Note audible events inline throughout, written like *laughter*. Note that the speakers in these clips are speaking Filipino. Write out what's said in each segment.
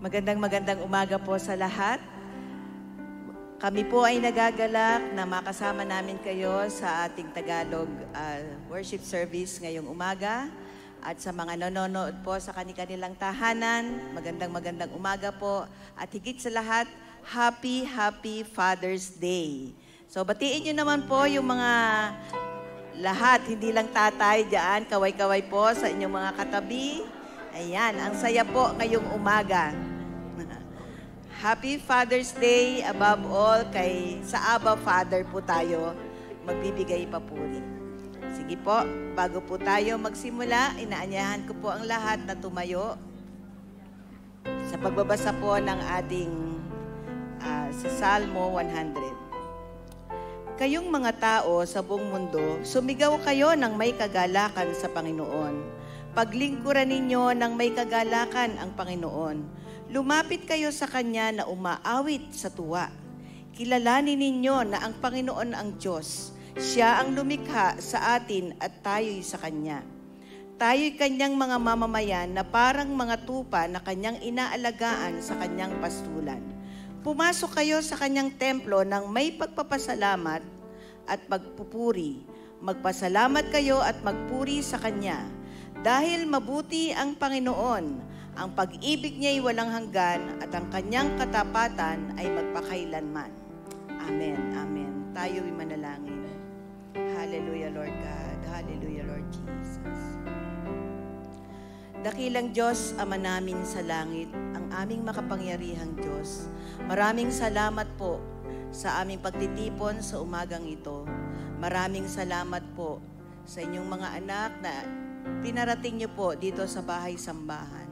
Magandang magandang umaga po sa lahat. Kami po ay nagagalak na makasama namin kayo sa ating Tagalog uh, worship service ngayong umaga. At sa mga nanonood po sa kanilang tahanan, magandang magandang umaga po. At higit sa lahat, Happy, Happy Father's Day. So batiin nyo naman po yung mga lahat, hindi lang tatay dyan, kaway-kaway po sa inyong mga katabi. Ayan, ang saya po ngayong umaga. *laughs* Happy Father's Day above all kay sa Abba Father po tayo magbibigay papuri. Sige po, bago po tayo magsimula, inaanyahan ko po ang lahat na tumayo sa pagbabasa po ng ating uh, sa Salmo 100. Kayong mga tao sa buong mundo, sumigaw kayo ng may kagalakan sa Panginoon. Paglingkuran ninyo ng may kagalakan ang Panginoon. Lumapit kayo sa Kanya na umaawit sa tuwa. Kilalanin ninyo na ang Panginoon ang Diyos. Siya ang lumikha sa atin at tayo'y sa Kanya. Tayo'y Kanyang mga mamamayan na parang mga tupa na Kanyang inaalagaan sa Kanyang pastulan. Pumasok kayo sa Kanyang templo ng may pagpapasalamat at magpupuri. Magpasalamat kayo at magpuri sa Kanya dahil mabuti ang Panginoon, ang pag-ibig niya ay walang hanggan at ang kanyang katapatan ay magpakailanman. Amen, amen. Tayo ay manalangin. Hallelujah, Lord God. Hallelujah, Lord Jesus. Dakilang Diyos, Ama namin sa langit, ang aming makapangyarihang Diyos. Maraming salamat po sa aming pagtitipon sa umagang ito. Maraming salamat po sa inyong mga anak na pinarating niyo po dito sa bahay sambahan.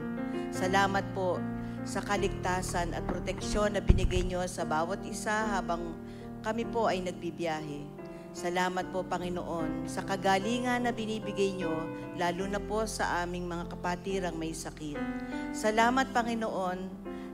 Salamat po sa kaligtasan at proteksyon na binigay niyo sa bawat isa habang kami po ay nagbibiyahe. Salamat po, Panginoon, sa kagalingan na binibigay niyo, lalo na po sa aming mga kapatirang may sakit. Salamat, Panginoon,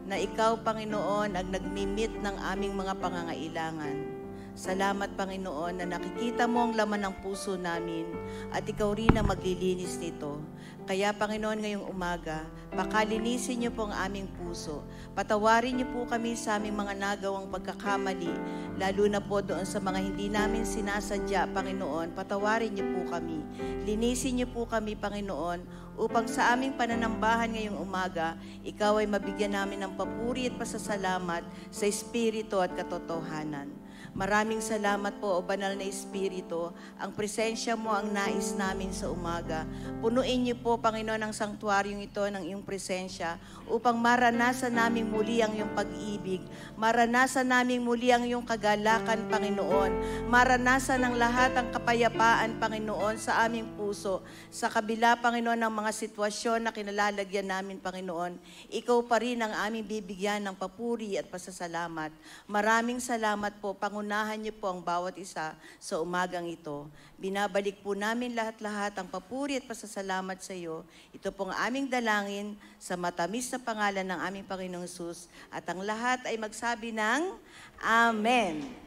na Ikaw, Panginoon, ang nagmimit ng aming mga pangangailangan. Salamat, Panginoon, na nakikita mo ang laman ng puso namin at ikaw rin ang maglilinis nito. Kaya, Panginoon, ngayong umaga, pakalinisin niyo po ang aming puso. Patawarin niyo po kami sa aming mga nagawang pagkakamali, lalo na po doon sa mga hindi namin sinasadya, Panginoon. Patawarin niyo po kami. Linisin niyo po kami, Panginoon, upang sa aming pananambahan ngayong umaga, ikaw ay mabigyan namin ng papuri at pasasalamat sa Espiritu at katotohanan. Maraming salamat po, O Banal na Espiritu. Ang presensya mo ang nais namin sa umaga. Punuin niyo po, Panginoon, ang sanktuaryong ito ng iyong presensya upang maranasan namin muli ang iyong pag-ibig. Maranasan namin muli ang iyong kagalakan, Panginoon. Maranasan ang lahat ang kapayapaan, Panginoon, sa aming puso. Sa kabila, Panginoon, ng mga sitwasyon na kinalalagyan namin, Panginoon, ikaw pa rin ang aming bibigyan ng papuri at pasasalamat. Maraming salamat po, Panginoon, pangunahan niyo po ang bawat isa sa umagang ito. Binabalik po namin lahat-lahat ang papuri at pasasalamat sa iyo. Ito pong aming dalangin sa matamis na pangalan ng aming Panginoong Sus at ang lahat ay magsabi ng Amen.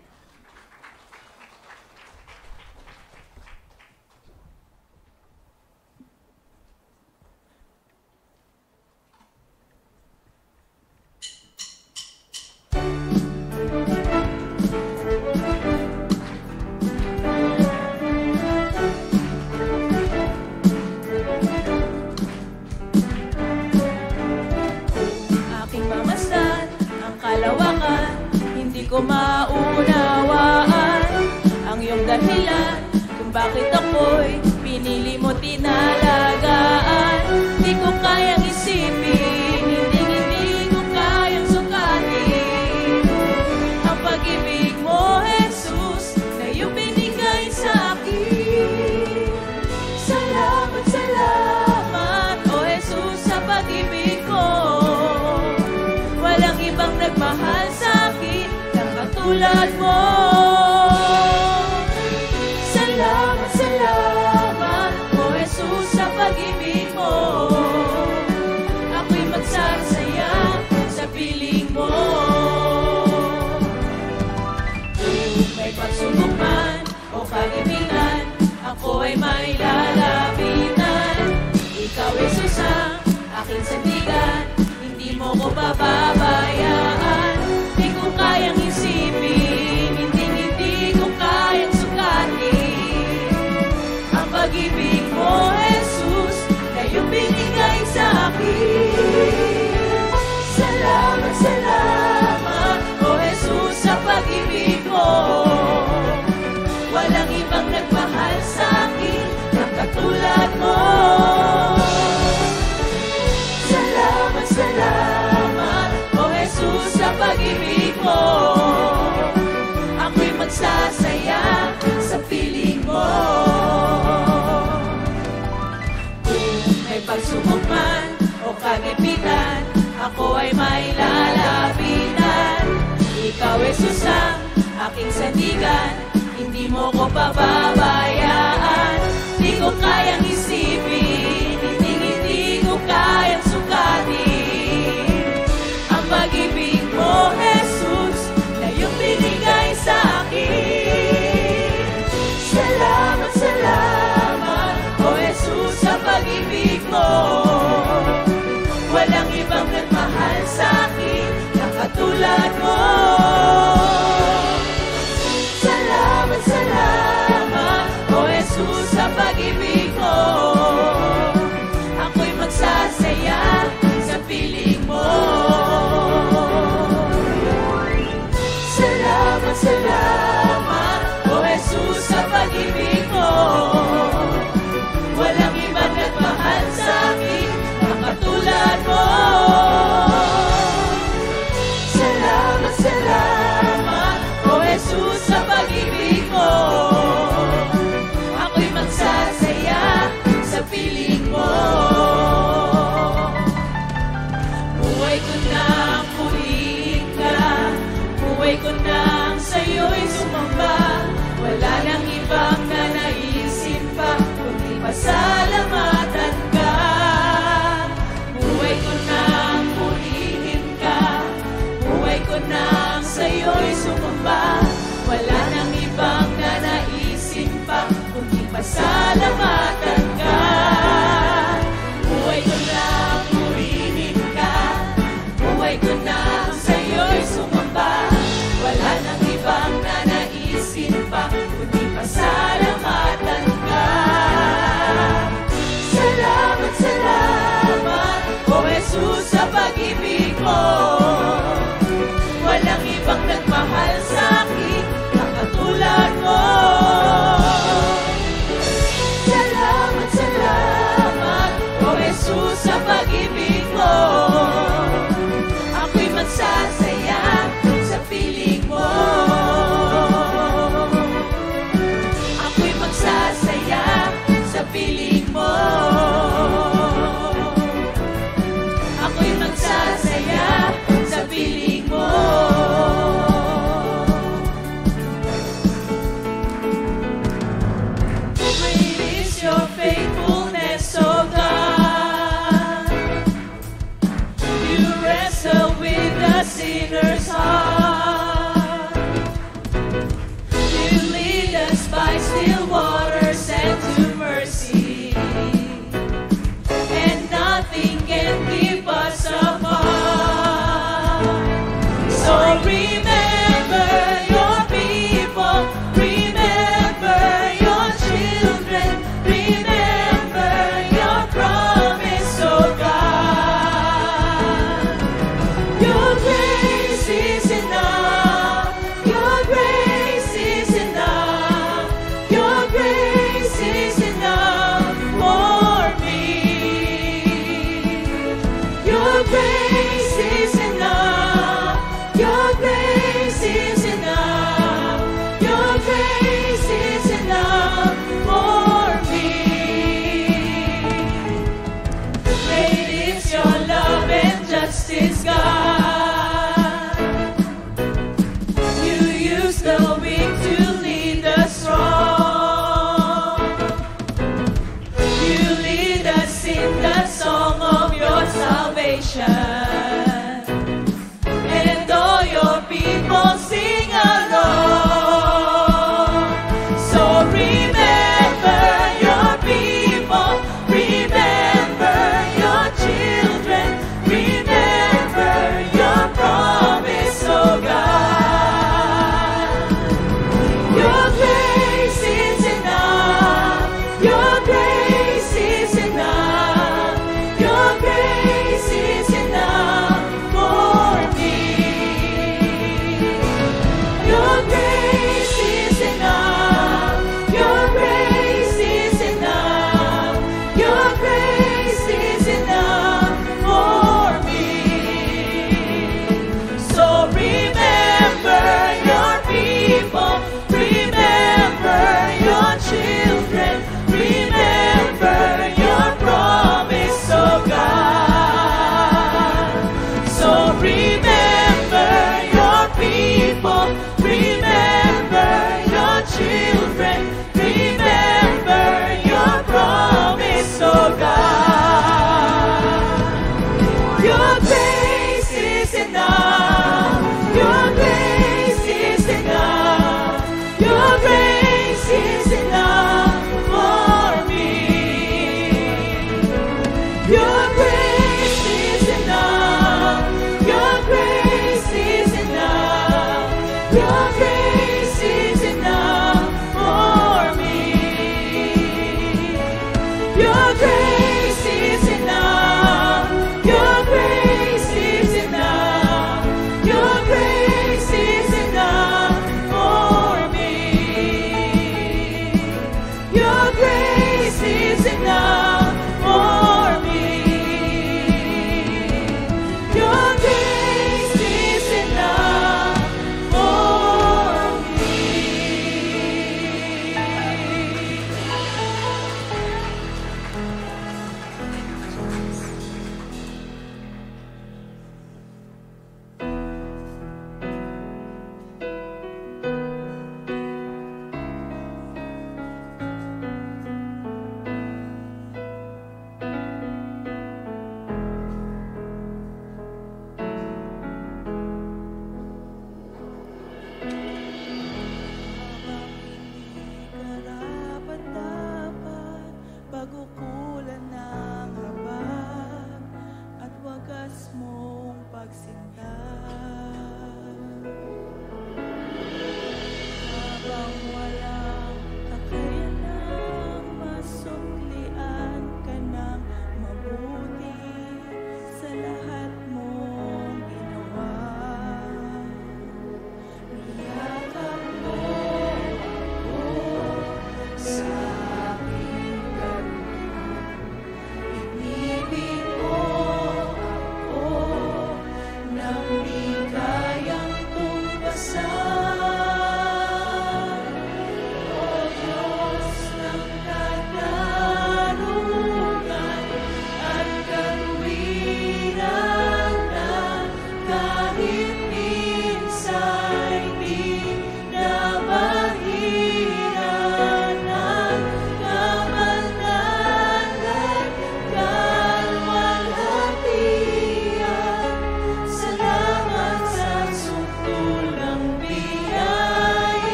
Ko maunawaan ang iyong dahilan kung bakit ako'y pinili mo tinalagaan. Di ko kayang Ikaw ay susang, aking sandigan Hindi mo ko pababayaan. Di ko kayang isipin Hindi, hindi ko kayang sukatin. Ang pag-ibig mo, Jesus Na iyong binigay sa akin. Salamat, salamat O Jesus sa pag-ibig mo. Walang ibang nagmahal sa akin katulad mo. Salamat, salamat O Jesus sa pag-ibig Oh.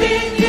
happy.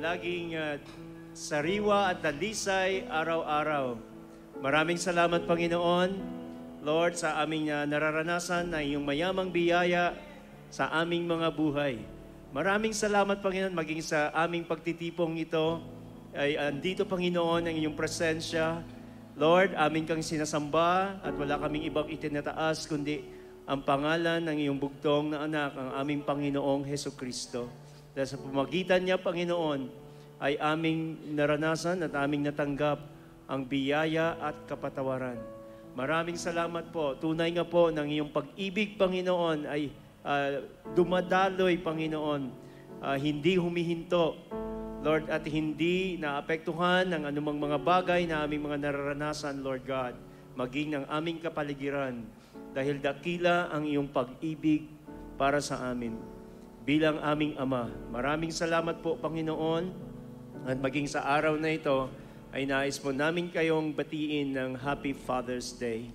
Laging uh, sariwa at dalisay araw-araw. Maraming salamat, Panginoon, Lord, sa aming uh, nararanasan na iyong mayamang biyaya sa aming mga buhay. Maraming salamat, Panginoon, maging sa aming pagtitipong ito ay andito, Panginoon, ang inyong presensya. Lord, amin kang sinasamba at wala kaming ibang itinataas kundi ang pangalan ng iyong bugtong na anak, ang aming Panginoong Heso Kristo. Dahil sa pumagitan niya, Panginoon, ay aming naranasan at aming natanggap ang biyaya at kapatawaran. Maraming salamat po. Tunay nga po ng iyong pag-ibig, Panginoon, ay uh, dumadaloy, Panginoon, uh, hindi humihinto. Lord, at hindi naapektuhan ng anumang mga bagay na aming mga nararanasan, Lord God, maging ng aming kapaligiran dahil dakila ang iyong pag-ibig para sa amin bilang aming Ama. Maraming salamat po, Panginoon, at maging sa araw na ito ay nais po namin kayong batiin ng Happy Father's Day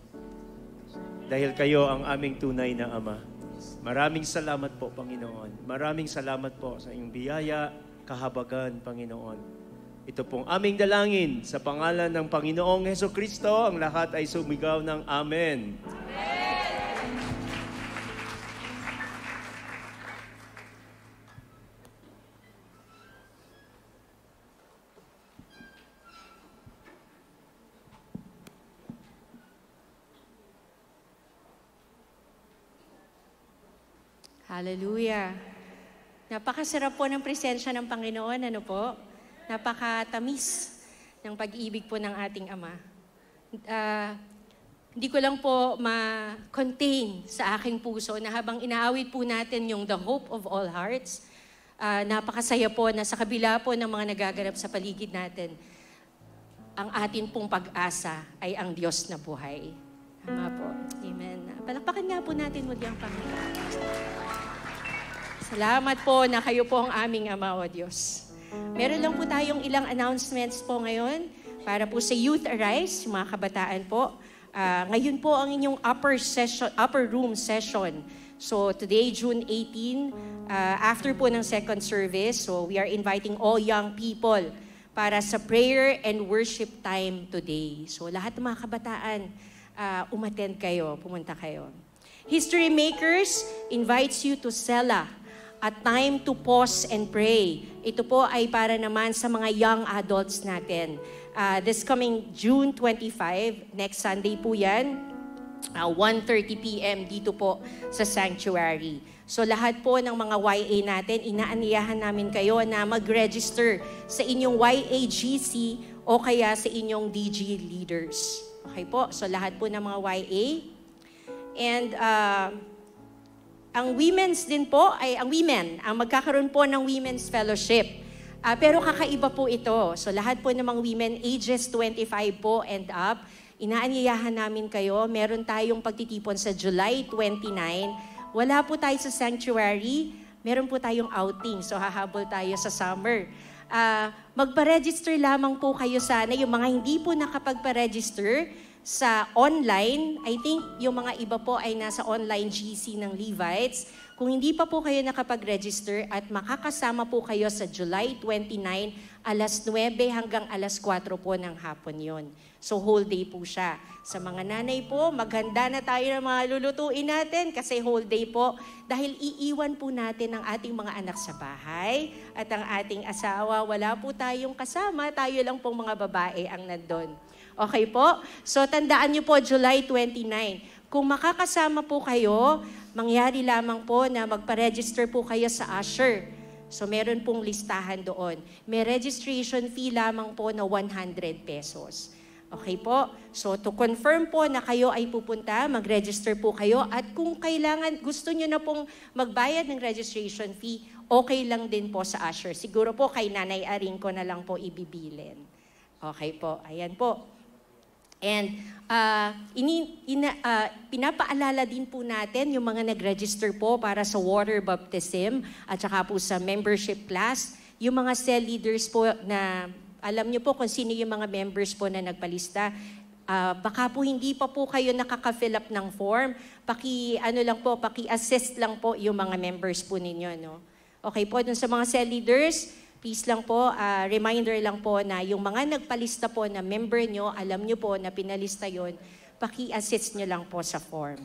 dahil kayo ang aming tunay na Ama. Maraming salamat po, Panginoon. Maraming salamat po sa iyong biyaya, kahabagan, Panginoon. Ito pong aming dalangin sa pangalan ng Panginoong Heso Kristo. Ang lahat ay sumigaw ng Amen. Amen. Hallelujah. Napakasarap po ng presensya ng Panginoon, ano po? Napakatamis ng pag-ibig po ng ating Ama. Uh, hindi ko lang po ma-contain sa aking puso na habang inaawit po natin yung The Hope of All Hearts, uh, napakasaya po na sa kabila po ng mga nagaganap sa paligid natin, ang atin pong pag-asa ay ang Diyos na buhay. Tama po. Amen. Palakpakan nga po natin muli ang Panginoon. Salamat po na kayo po ang aming Ama o Diyos. Meron lang po tayong ilang announcements po ngayon para po sa Youth Arise, mga kabataan po. Uh, ngayon po ang inyong upper session, upper room session. So today, June 18, uh, ah, after po ng second service, so we are inviting all young people para sa prayer and worship time today. So lahat ng mga kabataan, uh, umattend kayo, pumunta kayo. History Makers invites you to Sela a time to pause and pray. Ito po ay para naman sa mga young adults natin. Uh, this coming June 25, next Sunday po yan, uh, 1.30 p.m. dito po sa Sanctuary. So lahat po ng mga YA natin, inaaniyahan namin kayo na mag-register sa inyong YAGC o kaya sa inyong DG leaders. Okay po, so lahat po ng mga YA. And uh, ang women's din po ay ang women, ang magkakaroon po ng women's fellowship. Uh, pero kakaiba po ito. So lahat po ng mga women ages 25 po and up, inaanyayahan namin kayo. Meron tayong pagtitipon sa July 29. Wala po tayo sa sanctuary. Meron po tayong outing. So hahabol tayo sa summer. Uh, magpa-register lamang po kayo sana. Yung mga hindi po nakapagpa-register, sa online, I think yung mga iba po ay nasa online GC ng Levites. Kung hindi pa po kayo nakapag-register at makakasama po kayo sa July 29, alas 9 hanggang alas 4 po ng hapon yon. So whole day po siya. Sa mga nanay po, maghanda na tayo ng mga lulutuin natin kasi whole day po. Dahil iiwan po natin ang ating mga anak sa bahay at ang ating asawa. Wala po tayong kasama, tayo lang pong mga babae ang nandun. Okay po? So tandaan niyo po, July 29. Kung makakasama po kayo, mangyari lamang po na magpa-register po kayo sa Usher. So meron pong listahan doon. May registration fee lamang po na 100 pesos. Okay po? So to confirm po na kayo ay pupunta, mag-register po kayo at kung kailangan, gusto nyo na pong magbayad ng registration fee, okay lang din po sa Usher. Siguro po kay Nanay Aring ko na lang po ibibilin. Okay po, ayan po. And uh, ini, ina, uh, pinapaalala din po natin yung mga nag-register po para sa water baptism at saka po sa membership class. Yung mga cell leaders po na alam niyo po kung sino yung mga members po na nagpalista. Ah, baka po hindi pa po kayo nakaka-fill up ng form. Paki, ano lang po, paki-assist lang po yung mga members po ninyo, no? Okay po, dun sa mga cell leaders, please lang po, ah, reminder lang po na yung mga nagpalista po na member nyo, alam nyo po na pinalista yon, paki-assist nyo lang po sa form.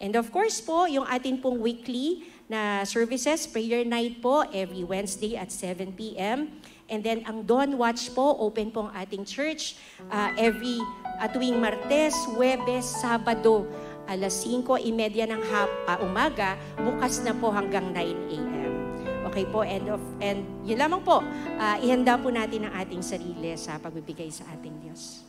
And of course po, yung atin pong weekly na services, prayer night po, every Wednesday at 7 p.m. And then ang Dawn Watch po, open po ang ating church ah, every at tuwing Martes, Huwebes, Sabado, alas 5.30 ng hap, ah, umaga, bukas na po hanggang 9 a.m. Okay po, and, of, and yun lamang po, ah, ihanda po natin ang ating sarili sa pagbibigay sa ating Diyos.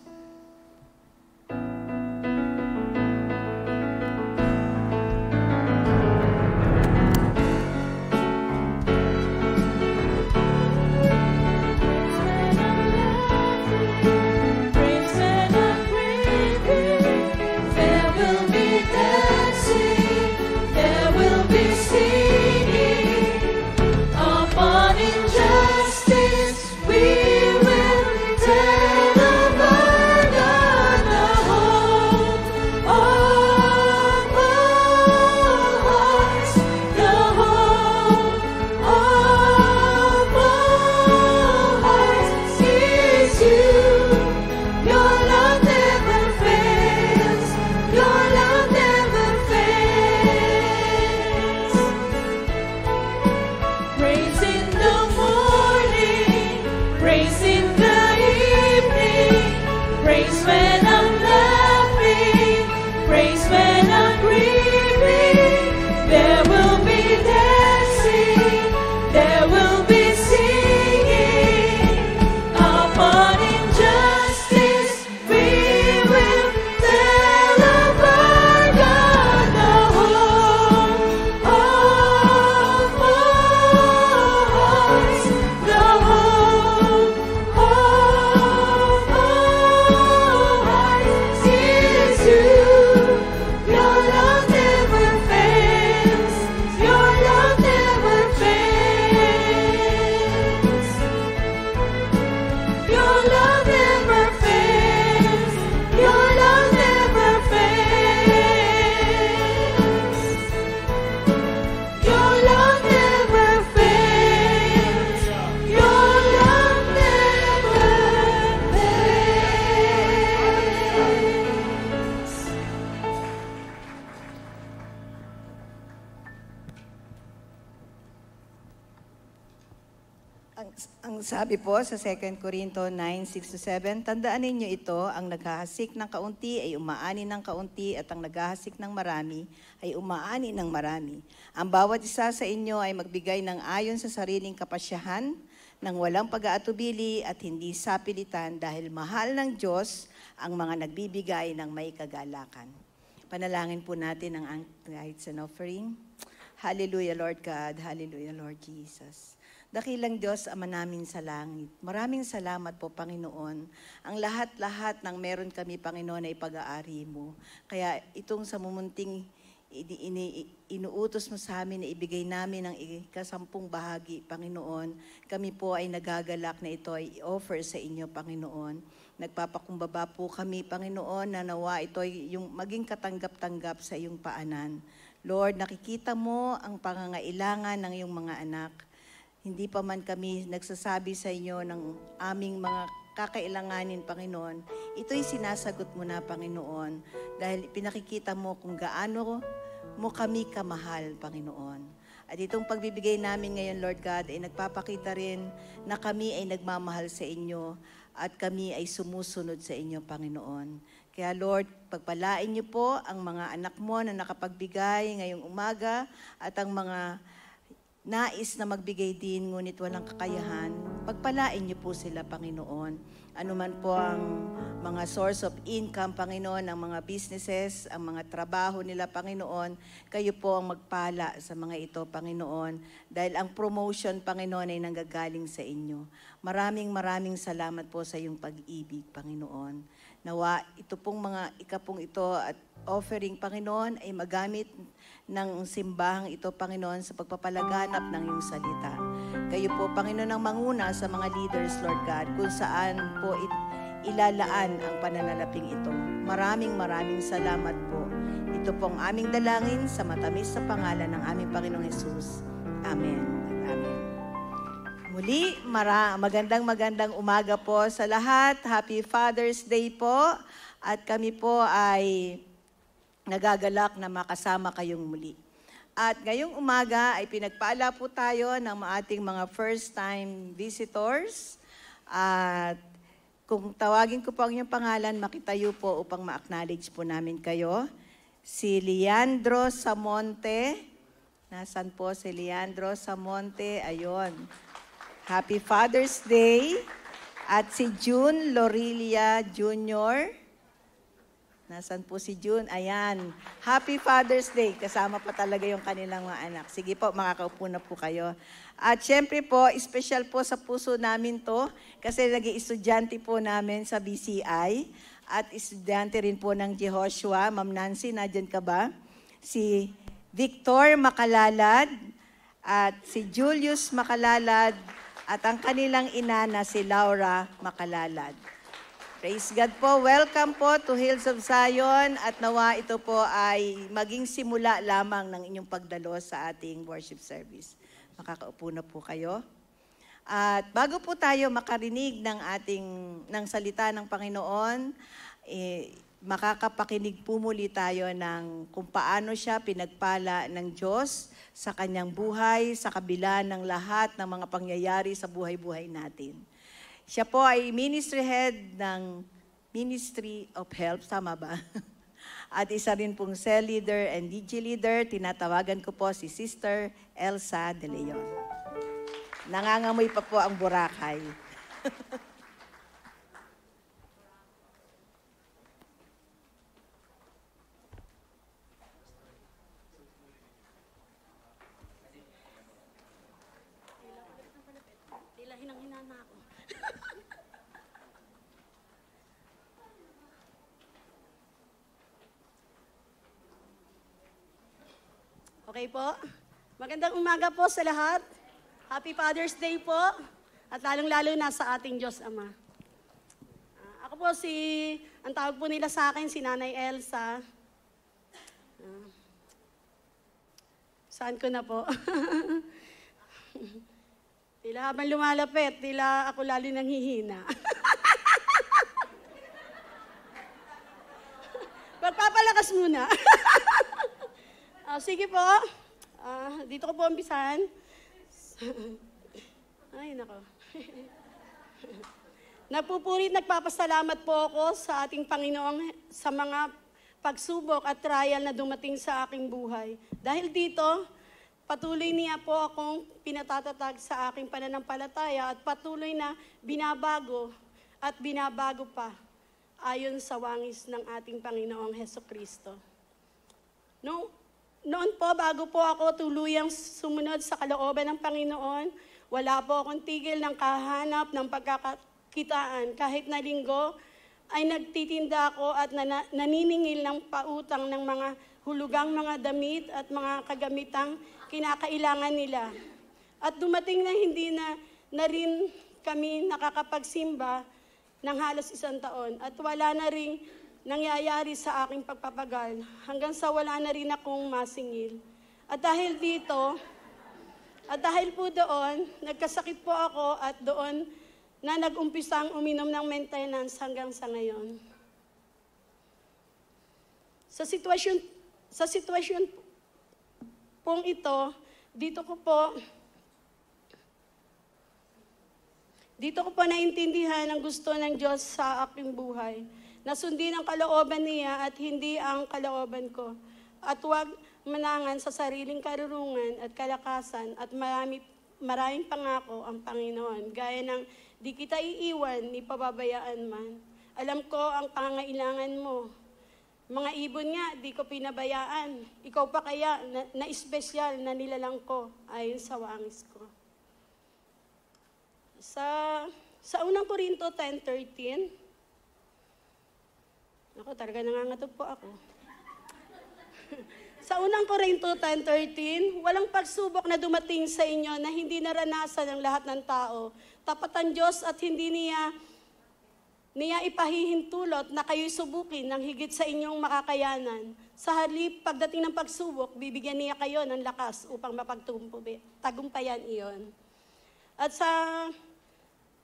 Sabi po sa 2 Corinto 9, 6-7, tandaan ninyo ito, ang naghahasik ng kaunti ay umaani ng kaunti at ang naghahasik ng marami ay umaani ng marami. Ang bawat isa sa inyo ay magbigay ng ayon sa sariling kapasyahan, ng walang pag-aatubili at hindi sapilitan dahil mahal ng Diyos ang mga nagbibigay ng may kagalakan. Panalangin po natin ang tithes and offering. Hallelujah, Lord God. Hallelujah, Lord Jesus. Dakilang Diyos, Ama namin sa langit. Maraming salamat po, Panginoon. Ang lahat-lahat ng meron kami, Panginoon, ay pag-aari mo. Kaya itong sa mumunting inuutos mo sa amin na ibigay namin ang ikasampung bahagi, Panginoon. Kami po ay nagagalak na ito ay i-offer sa inyo, Panginoon. Nagpapakumbaba po kami, Panginoon, na nawa ito ay yung maging katanggap-tanggap sa iyong paanan. Lord, nakikita mo ang pangangailangan ng iyong mga anak. Hindi pa man kami nagsasabi sa inyo ng aming mga kakailanganin, Panginoon. Ito'y sinasagot mo na, Panginoon, dahil pinakikita mo kung gaano mo kami kamahal, Panginoon. At itong pagbibigay namin ngayon, Lord God, ay nagpapakita rin na kami ay nagmamahal sa inyo at kami ay sumusunod sa inyo, Panginoon. Kaya Lord, pagpalain niyo po ang mga anak mo na nakapagbigay ngayong umaga at ang mga nais na magbigay din, ngunit walang kakayahan, pagpalain niyo po sila, Panginoon. Ano man po ang mga source of income, Panginoon, ang mga businesses, ang mga trabaho nila, Panginoon, kayo po ang magpala sa mga ito, Panginoon. Dahil ang promotion, Panginoon, ay nanggagaling sa inyo. Maraming maraming salamat po sa iyong pag-ibig, Panginoon. Nawa, ito pong mga ikapong ito at offering, Panginoon, ay magamit ng simbahang ito, Panginoon, sa pagpapalaganap ng iyong salita. Kayo po, Panginoon, ang manguna sa mga leaders, Lord God, kung saan po it- ilalaan ang pananalaping ito. Maraming maraming salamat po. Ito po ang aming dalangin sa matamis sa pangalan ng aming Panginoong Yesus. Amen. Amen. Muli, mara, magandang magandang umaga po sa lahat. Happy Father's Day po. At kami po ay nagagalak na makasama kayong muli. At ngayong umaga ay pinagpala po tayo ng ating mga first-time visitors. At kung tawagin ko po ang inyong pangalan, makitayo po upang ma-acknowledge po namin kayo. Si Leandro Samonte. Nasaan po si Leandro Samonte? Ayon. Happy Father's Day. At si June Lorilia Jr. Nasaan po si June? Ayan. Happy Father's Day. Kasama pa talaga yung kanilang mga anak. Sige po, makakaupo na po kayo. At syempre po, special po sa puso namin to kasi naging estudyante po namin sa BCI at estudyante rin po ng Jehoshua. Ma'am Nancy, nadyan ka ba? Si Victor Makalalad at si Julius Makalalad at ang kanilang ina na si Laura Makalalad. Praise God po. Welcome po to Hills of Zion at nawa ito po ay maging simula lamang ng inyong pagdalo sa ating worship service. Makakaupo na po kayo. At bago po tayo makarinig ng ating ng salita ng Panginoon, eh, makakapakinig po muli tayo ng kung paano siya pinagpala ng Diyos sa kanyang buhay, sa kabila ng lahat ng mga pangyayari sa buhay-buhay natin. Siya po ay ministry head ng Ministry of Help, tama ba? *laughs* At isa rin pong cell leader and DG leader, tinatawagan ko po si Sister Elsa De Leon. Nangangamoy pa po ang Boracay. *laughs* Tila hinang-hinana ako. Okay po. Magandang umaga po sa lahat. Happy Father's Day po. At lalong-lalo na sa ating Diyos Ama. Ah, ako po si, ang tawag po nila sa akin, si Nanay Elsa. Ah, saan ko na po? *laughs* Tila habang lumalapit, tila ako lalo nang hihina. *laughs* Magpapalakas muna. *laughs* Ah, sige po. Ah, dito ko po umpisahan. *laughs* Ay, nako. *laughs* Nagpupurit, nagpapasalamat po ako sa ating Panginoong sa mga pagsubok at trial na dumating sa aking buhay. Dahil dito, patuloy niya po akong pinatatatag sa aking pananampalataya at patuloy na binabago at binabago pa ayon sa wangis ng ating Panginoong Heso Kristo. No, noon po, bago po ako tuluyang sumunod sa kalooban ng Panginoon, wala po akong tigil ng kahanap ng pagkakakitaan. Kahit na linggo, ay nagtitinda ako at nana- naniningil ng pautang ng mga hulugang mga damit at mga kagamitang kinakailangan nila. At dumating na hindi na, na rin kami nakakapagsimba ng halos isang taon at wala na rin nangyayari sa aking pagpapagal hanggang sa wala na rin akong masingil. At dahil dito, at dahil po doon, nagkasakit po ako at doon na nag-umpisang uminom ng maintenance hanggang sa ngayon. Sa sitwasyon, sa sitwasyon pong ito, dito ko po, dito ko po naintindihan ang gusto ng Diyos sa aking buhay. Nasundin ang kalooban niya at hindi ang kalooban ko. At huwag manangan sa sariling karurungan at kalakasan at marami, maraming pangako ang Panginoon. Gaya ng di kita iiwan ni pababayaan man. Alam ko ang pangailangan mo. Mga ibon nga, di ko pinabayaan. Ikaw pa kaya na, na espesyal na nilalang ko ayon sa wangis ko. Sa, sa unang Korinto 10.13, ako talaga nangangatog po ako. *laughs* Sa unang Korinto 10.13, walang pagsubok na dumating sa inyo na hindi naranasan ng lahat ng tao. Tapat ang Diyos at hindi niya niya ipahihintulot na kayo'y subukin ng higit sa inyong makakayanan. Sa halip, pagdating ng pagsubok, bibigyan niya kayo ng lakas upang mapagtagumpayan iyon. At sa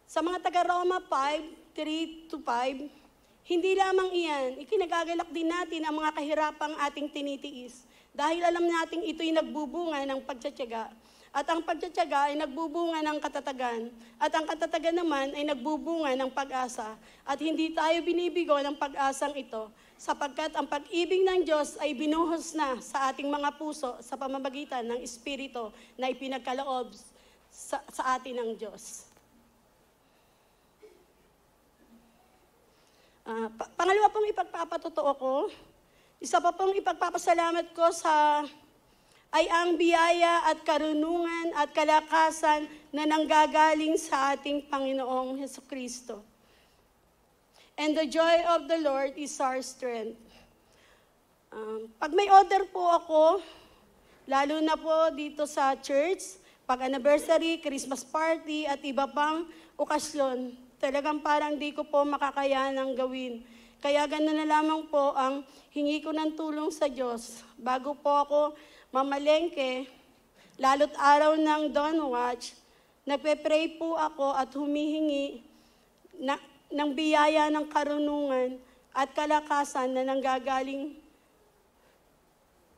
sa mga taga-Roma 5, 3 to 5, hindi lamang iyan, ikinagagalak din natin ang mga kahirapang ating tinitiis dahil alam nating ito'y nagbubunga ng pagtsatsaga. At ang pagtsatsaga ay nagbubunga ng katatagan. At ang katatagan naman ay nagbubunga ng pag-asa. At hindi tayo binibigo ng pag-asang ito sapagkat ang pag-ibig ng Diyos ay binuhos na sa ating mga puso sa pamamagitan ng Espiritu na ipinagkaloob sa, sa atin ng Diyos. Ah, pa- pangalawa pong ipagpapatotoo ko, isa pa pong ipagpapasalamat ko sa ay ang biyaya at karunungan at kalakasan na nanggagaling sa ating Panginoong Heso Kristo. And the joy of the Lord is our strength. Um, pag may order po ako, lalo na po dito sa church, pag anniversary, Christmas party, at iba pang okasyon, talagang parang di ko po makakayanang gawin. Kaya gano'n na lamang po ang hingi ko ng tulong sa Diyos. Bago po ako mamalengke, lalo't araw ng dawn watch, nagpe-pray po ako at humihingi na, ng biyaya ng karunungan at kalakasan na nanggagaling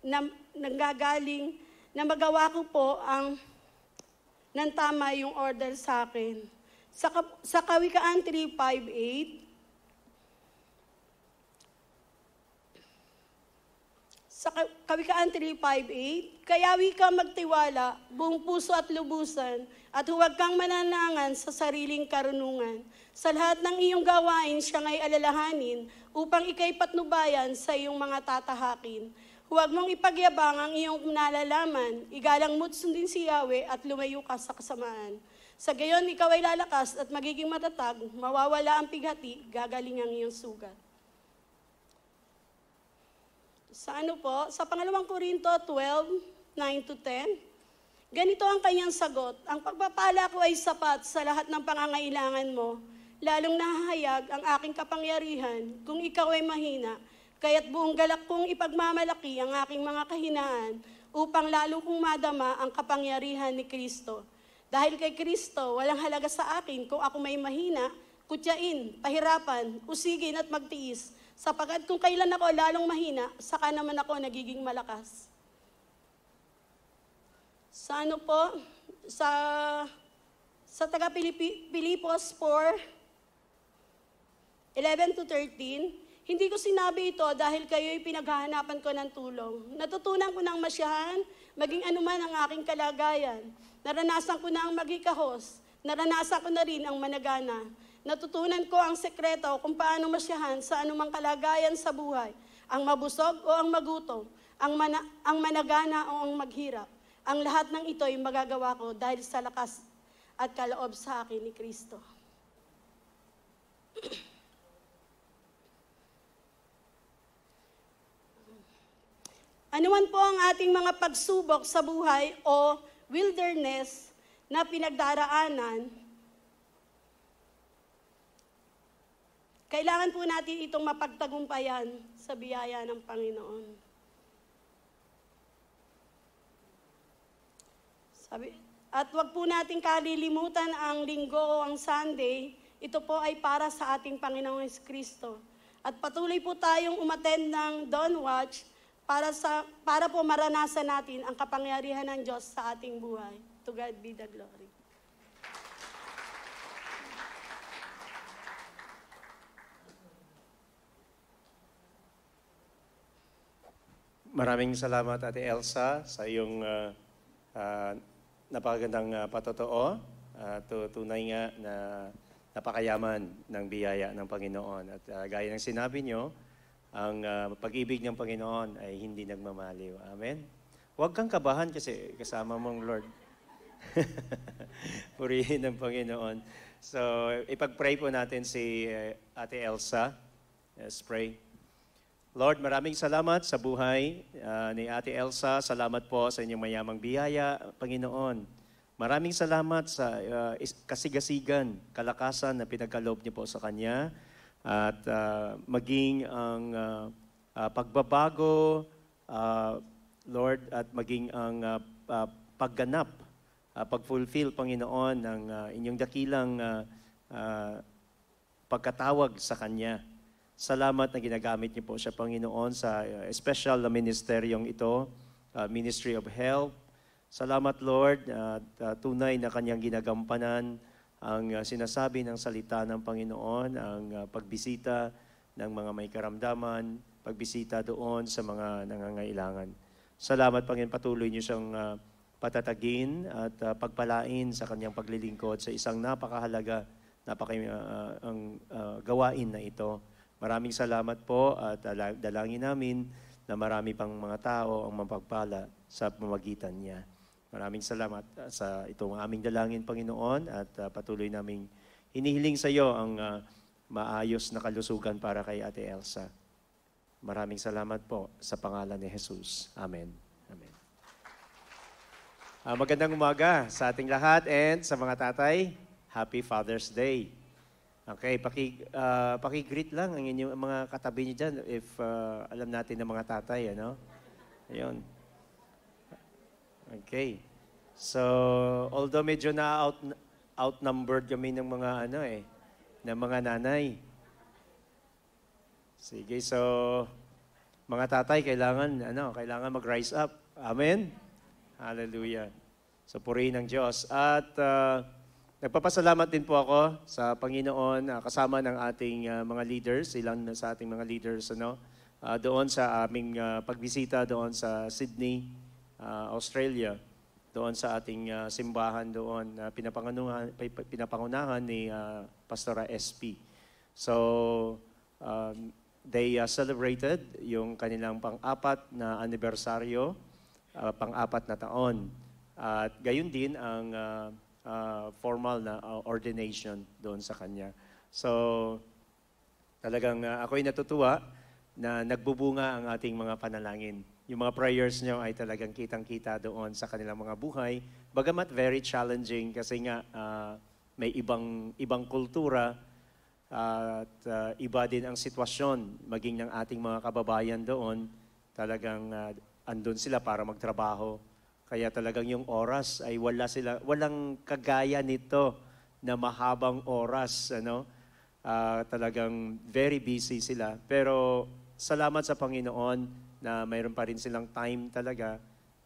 na nanggagaling na magawa ko po ang ng tama yung order sa akin. Sa, sa Kawikaan 358, sa Ka- Kawikaan 358, kayawi ka magtiwala, buong puso at lubusan, at huwag kang mananangan sa sariling karunungan. Sa lahat ng iyong gawain, siya ngay alalahanin, upang ikay patnubayan sa iyong mga tatahakin. Huwag mong ipagyabang ang iyong nalalaman, igalang mo't sundin si Yahweh at lumayo ka sa kasamaan. Sa gayon, ikaw ay lalakas at magiging matatag, mawawala ang pighati, gagaling ang iyong sugat. Sa ano po? Sa pangalawang Korinto 12, 9 to 10. Ganito ang kanyang sagot. Ang pagpapala ko ay sapat sa lahat ng pangangailangan mo, lalong nahahayag ang aking kapangyarihan kung ikaw ay mahina, kaya't buong galak kong ipagmamalaki ang aking mga kahinaan upang lalo kong madama ang kapangyarihan ni Kristo. Dahil kay Kristo, walang halaga sa akin kung ako may mahina, kutyain, pahirapan, usigin at magtiis, sapagkat kung kailan ako lalong mahina, saka naman ako nagiging malakas. Sa ano po? Sa sa taga Pilipi- Pilipos 4 11 to 13, hindi ko sinabi ito dahil kayo'y pinaghahanapan ko ng tulong. Natutunan ko ng masyahan, maging anuman ang aking kalagayan. Naranasan ko na ang magikahos. Naranasan ko na rin ang managana. Natutunan ko ang sekreto kung paano masyahan sa anumang kalagayan sa buhay. Ang mabusog o ang magutom. Ang, mana- ang managana o ang maghirap. Ang lahat ng ito ay magagawa ko dahil sa lakas at kaloob sa akin ni Kristo. *clears throat* Anuman po ang ating mga pagsubok sa buhay o wilderness na pinagdaraanan, kailangan po natin itong mapagtagumpayan sa biyaya ng Panginoon. Sabi, at wag po nating kalilimutan ang linggo o ang Sunday, ito po ay para sa ating Panginoong Kristo. At patuloy po tayong umattend ng Dawn Watch para sa para po maranasan natin ang kapangyarihan ng Diyos sa ating buhay. To God be the glory. Maraming salamat Ate Elsa sa iyong uh, uh, napakagandang uh, patotoo. Uh, tu- tunay nga na napakayaman ng biyaya ng Panginoon. At uh, gaya ng sinabi nyo, ang uh, pag-ibig ng Panginoon ay hindi nagmamaliw. Amen? Huwag kang kabahan kasi kasama mong Lord. *laughs* Purihin ng Panginoon. So, ipag-pray po natin si uh, Ate Elsa. Let's pray. Lord, maraming salamat sa buhay uh, ni Ate Elsa. Salamat po sa inyong mayamang biyaya, Panginoon. Maraming salamat sa uh, kasigasigan, kalakasan na pinagkaloob niyo po sa Kanya. At ah, maging ang ah, ah, pagbabago, ah, Lord, at maging ang ah, ah, pagganap, ah, pag-fulfill, Panginoon, ng ah, inyong dakilang ah, ah, pagkatawag sa Kanya. Salamat na ginagamit niyo po siya, Panginoon, sa uh, special na ministeryong ito, uh, Ministry of Health. Salamat, Lord, at uh, tunay na kanyang ginagampanan ang uh, sinasabi ng salita ng Panginoon, ang uh, pagbisita ng mga may karamdaman, pagbisita doon sa mga nangangailangan. Salamat, Panginoon, patuloy niyo siyang uh, patatagin at uh, pagpalain sa kanyang paglilingkod sa isang napakahalaga, napaka uh, ang uh, gawain na ito. Maraming salamat po at dala- dalangin namin na marami pang mga tao ang mapagpala sa pamagitan niya. Maraming salamat uh, sa itong aming dalangin, Panginoon, at uh, patuloy naming hinihiling sa iyo ang uh, maayos na kalusugan para kay Ate Elsa. Maraming salamat po sa pangalan ni Jesus. Amen. Amen. Ah, magandang umaga sa ating lahat and sa mga tatay. Happy Father's Day. Okay, paki, ah, paki-greet lang ang inyong mga katabi niyo dyan if ah, alam natin ng mga tatay, ano? Ayun. Okay. So, although medyo na out outnumbered kami ng mga ano eh, ng mga nanay. Sige, so mga tatay kailangan ano, kailangan mag-rise up. Amen. Hallelujah. So purihin ng Diyos. At ah, nagpapasalamat din po ako sa Panginoon ah, kasama ng ating ah, mga leaders, ilan na sa ating mga leaders ano, ah, doon sa aming ah, pagbisita doon sa Sydney, ah, Australia. Doon sa ating ah, simbahan doon na pinapangunahan, pinapangunahan ni ah, Pastora SP. So, um, they uh, celebrated yung kanilang pang-apat na anibersaryo, uh, pang-apat na taon. At gayon din ang uh, uh, formal na uh, ordination doon sa kanya. So, talagang uh, ako'y natutuwa na nagbubunga ang ating mga panalangin. Yung mga prayers nyo ay talagang kitang-kita doon sa kanilang mga buhay. Bagamat very challenging kasi nga uh, may ibang ibang kultura at uh, iba din ang sitwasyon maging ng ating mga kababayan doon. Talagang uh, andun sila para magtrabaho. Kaya talagang yung oras ay wala sila, walang kagaya nito na mahabang oras, ano? Ah, talagang very busy sila. Pero salamat sa Panginoon na mayroon pa rin silang time talaga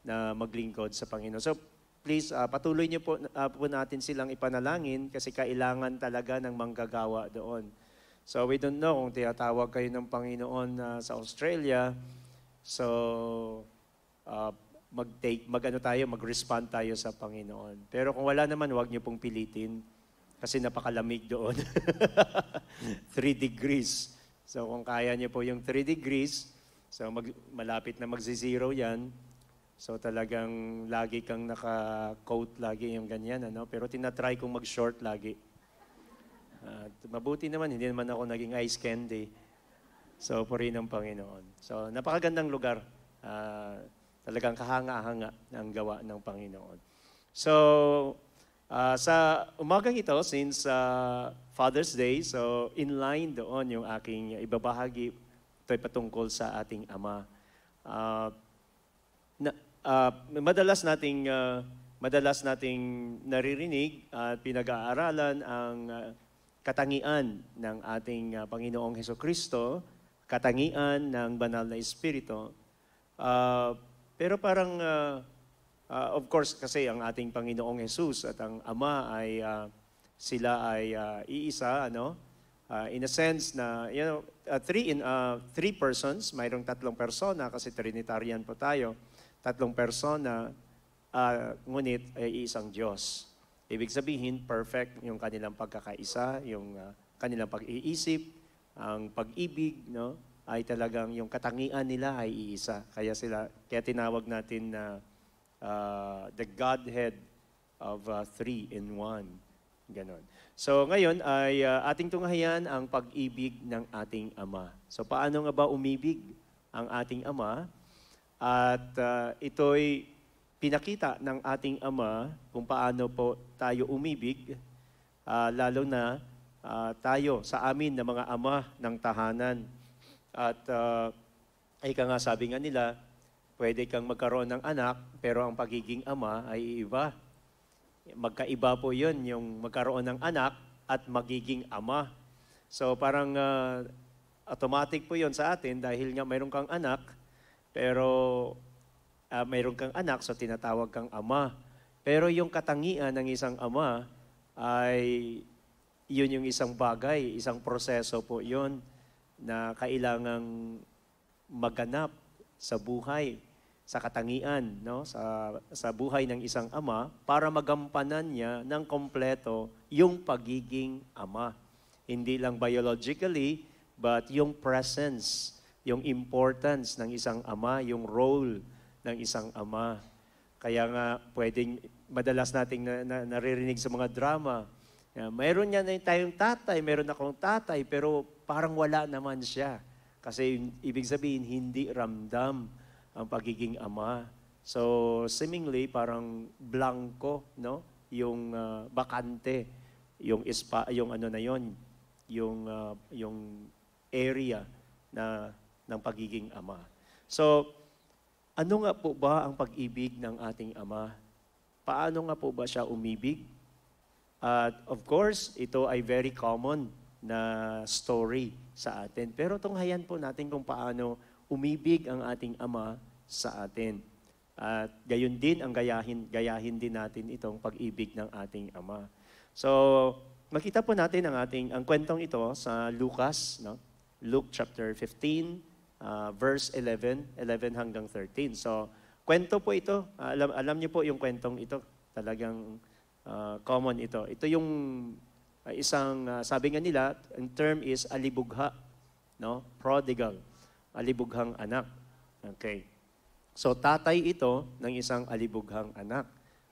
na maglingkod sa Panginoon. So please, ah, patuloy niyo po, ah, po natin silang ipanalangin kasi kailangan talaga ng manggagawa doon. So we don't know kung tinatawag kayo ng Panginoon ah, sa Australia. So ah, mag-take, mag-ano tayo, mag-respond tayo sa Panginoon. Pero kung wala naman, huwag niyo pong pilitin kasi napakalamig doon. *laughs* 3 degrees. So kung kaya niyo po yung 3 degrees, so mag, malapit na magzi-zero yan. So talagang lagi kang naka-coat lagi yung ganyan, ano? Pero tinatry kong mag-short lagi. At mabuti naman, hindi naman ako naging ice candy. So, purihin ng Panginoon. So, napakagandang lugar. Ah, talagang kahanga-hanga ng gawa ng Panginoon. So, ah, sa umagang ito, since ah, Father's Day, so in line doon yung aking ibabahagi, ito'y patungkol sa ating Ama. Ah, na, ah, madalas nating ah, madalas nating naririnig at pinag-aaralan ang ah, katangian ng ating ah, Panginoong Heso Kristo, katangian ng banal na Espiritu. Ah, pero parang, ah, ah, of course, kasi ang ating Panginoong Jesus at ang Ama ay ah, sila ay ah, iisa, ano? Ah, in a sense na, you know, ah, three, in, ah, three persons, mayroong tatlong persona kasi Trinitarian po tayo, tatlong persona, ah, ngunit ay isang Diyos. Ibig sabihin, perfect yung kanilang pagkakaisa, yung ah, kanilang pag-iisip, ang pag-ibig, no? ay talagang yung katangian nila ay iisa. Kaya sila, kaya tinawag natin na ah, the Godhead of ah, three in one. Ganon. So ngayon ay ah, ating tunghayan ang pag-ibig ng ating Ama. So paano nga ba umibig ang ating Ama? At ah, ito'y pinakita ng ating Ama kung paano po tayo umibig, ah, lalo na ah, tayo sa amin na mga ama ng tahanan. At uh, ay ka nga sabi nga nila, pwede kang magkaroon ng anak, pero ang pagiging ama ay iba. Magkaiba po yun, yung magkaroon ng anak at magiging ama. So parang ah, automatic po yun sa atin dahil nga mayroon kang anak, pero ah, mayroon kang anak, so tinatawag kang ama. Pero yung katangian ng isang ama ay yun yung isang bagay, isang proseso po yun na kailangang maganap sa buhay, sa katangian, no? sa, sa buhay ng isang ama para magampanan niya ng kompleto yung pagiging ama. Hindi lang biologically, but yung presence, yung importance ng isang ama, yung role ng isang ama. Kaya nga pwedeng madalas nating na, na, naririnig sa mga drama, Yeah, mayroon niya na tayong tatay, mayroon akong tatay, pero parang wala naman siya. Kasi ibig sabihin, hindi ramdam ang pagiging ama. So, seemingly, parang blanco, no? Yung uh, bakante, yung ispa, yung ano na yon, yung uh, yung area na ng pagiging ama. So, ano nga po ba ang pag-ibig ng ating ama? Paano nga po ba siya umibig? At of course, ito ay very common na story sa atin. Pero tunghayan po natin kung paano umibig ang ating Ama sa atin. At gayon din ang gayahin, gayahin din natin itong pag-ibig ng ating Ama. So, makita po natin ang ating ang kwentong ito sa Lucas, no? Luke chapter 15, uh, verse 11, 11 hanggang 13. So, kwento po ito. alam, alam niyo po yung kwentong ito. Talagang uh, common ito. Ito yung uh, isang, uh, sabi nga nila, ang term is alibugha, no? prodigal, alibughang anak. Okay. So tatay ito ng isang alibughang anak.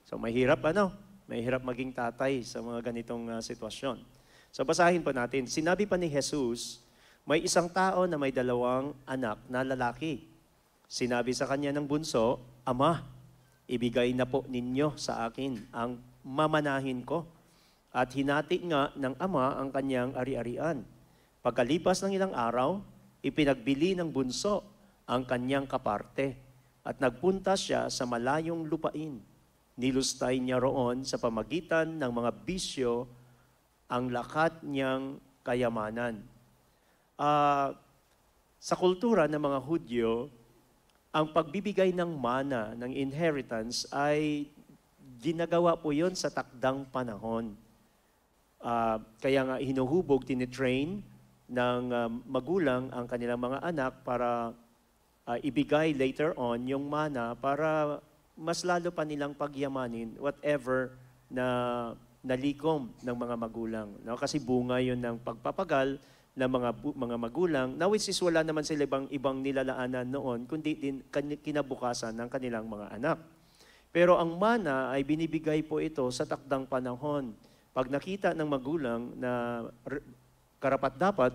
So mahirap ano? Mahirap maging tatay sa mga ganitong uh, sitwasyon. So basahin pa natin. Sinabi pa ni Jesus, may isang tao na may dalawang anak na lalaki. Sinabi sa kanya ng bunso, Ama, ibigay na po ninyo sa akin ang mamanahin ko. At hinati nga ng ama ang kanyang ari-arian. Pagkalipas ng ilang araw, ipinagbili ng bunso ang kanyang kaparte at nagpunta siya sa malayong lupain. Nilustay niya roon sa pamagitan ng mga bisyo ang lakat niyang kayamanan. Uh, sa kultura ng mga Hudyo, ang pagbibigay ng mana, ng inheritance, ay ginagawa po yon sa takdang panahon. Uh, kaya nga hinuhubog, tinitrain ng uh, magulang ang kanilang mga anak para uh, ibigay later on yung mana para mas lalo pa nilang pagyamanin whatever na nalikom ng mga magulang. No? Kasi bunga yon ng pagpapagal ng mga mga magulang na which is wala naman sila ibang ibang nilalaanan noon kundi din kinabukasan ng kanilang mga anak. Pero ang mana ay binibigay po ito sa takdang panahon. Pag nakita ng magulang na karapat dapat,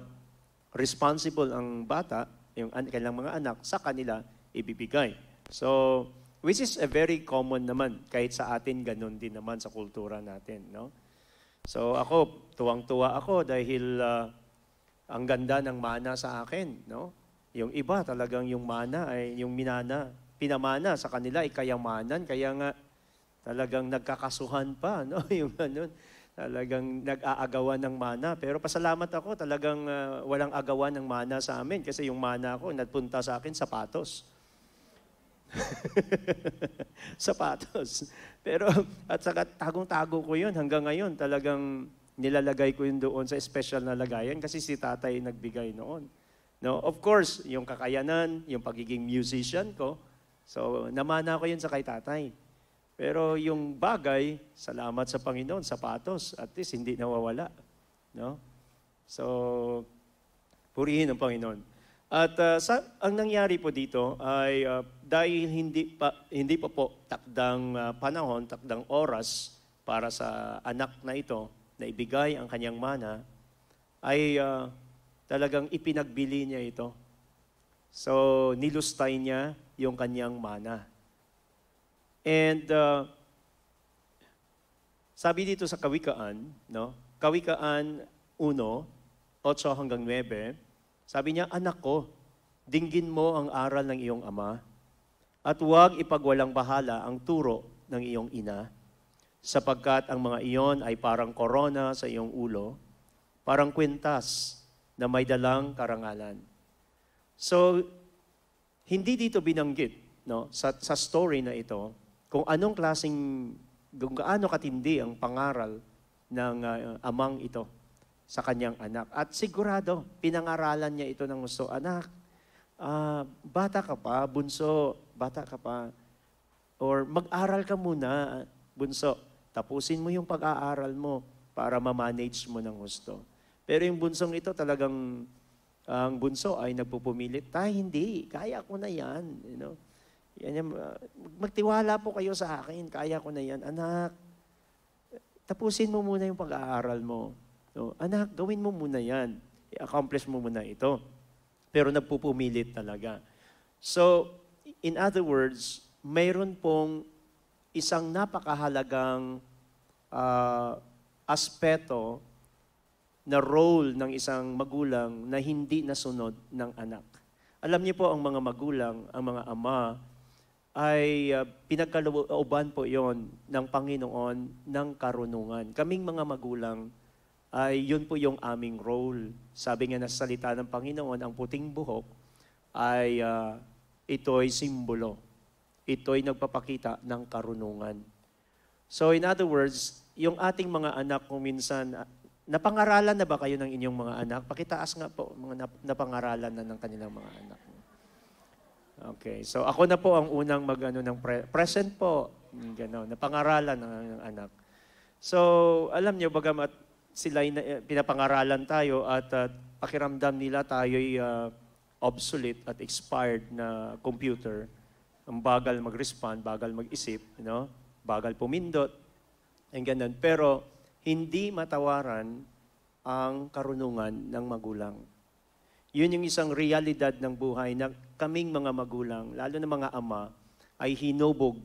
responsible ang bata, yung kanilang mga anak, sa kanila ibibigay. So, which is a very common naman. Kahit sa atin, ganun din naman sa kultura natin. No? So, ako, tuwang-tuwa ako dahil uh, ang ganda ng mana sa akin. No? Yung iba, talagang yung mana ay yung minana pinamana sa kanila ay kayamanan, kaya nga talagang nagkakasuhan pa, *laughs* no? yung ano, talagang nag-aagawan ng mana. Pero pasalamat ako, talagang uh, walang agawan ng mana sa amin kasi yung mana ko nagpunta sa akin sapatos. *laughs* sapatos. Pero at saka tagong-tago ko yun hanggang ngayon. Talagang nilalagay ko yun doon sa special na lagayan kasi si tatay nagbigay noon. No, of course, yung kakayanan, yung pagiging musician ko, So, namana ko yun sa kay tatay. Pero yung bagay, salamat sa Panginoon, sapatos, at least hindi nawawala. No? So, purihin ang Panginoon. At uh, sa, ang nangyari po dito ay uh, dahil hindi pa, hindi pa po takdang uh, panahon, takdang oras para sa anak na ito na ibigay ang kanyang mana, ay uh, talagang ipinagbili niya ito. So, nilustay niya yung kanyang mana. And uh, sabi dito sa Kawikaan, no? Kawikaan 8 hanggang 9, sabi niya, Anak ko, dinggin mo ang aral ng iyong ama at huwag ipagwalang bahala ang turo ng iyong ina sapagkat ang mga iyon ay parang korona sa iyong ulo, parang kwintas na may dalang karangalan. So, hindi dito binanggit no, sa, sa story na ito kung anong klaseng, kung gaano katindi ang pangaral ng uh, amang ito sa kanyang anak. At sigurado, pinangaralan niya ito ng gusto, anak, uh, bata ka pa, bunso, bata ka pa, or mag-aral ka muna, bunso, tapusin mo yung pag-aaral mo para ma-manage mo ng gusto. Pero yung bunsong ito talagang ang bunso ay nagpupumilit, tay hindi, kaya ko na yan. You know? Yan, uh, magtiwala po kayo sa akin, kaya ko na yan. Anak, tapusin mo muna yung pag-aaral mo. No, anak, gawin mo muna yan. I-accomplish mo muna ito. Pero nagpupumilit talaga. So, in other words, mayroon pong isang napakahalagang uh, aspeto na role ng isang magulang na hindi nasunod ng anak. Alam niyo po ang mga magulang, ang mga ama, ay uh, pinagkalooban po yon ng Panginoon ng karunungan. Kaming mga magulang, ay yun po yung aming role. Sabi nga na sa salita ng Panginoon, ang puting buhok ay uh, ito'y simbolo. Ito'y nagpapakita ng karunungan. So in other words, yung ating mga anak kung minsan, uh, napangaralan na ba kayo ng inyong mga anak? Pakitaas nga po, mga nap- napangaralan na ng kanilang mga anak. Okay, so ako na po ang unang mag ano, ng pre- present po, gano, napangaralan ng, ng anak. So, alam niyo bagamat sila eh, pinapangaralan tayo at uh, pakiramdam nila tayo'y uh, obsolete at expired na computer. Ang bagal mag-respond, bagal mag-isip, you know? bagal pumindot, and ganun. Pero hindi matawaran ang karunungan ng magulang. Yun yung isang realidad ng buhay na kaming mga magulang, lalo na mga ama, ay hinubog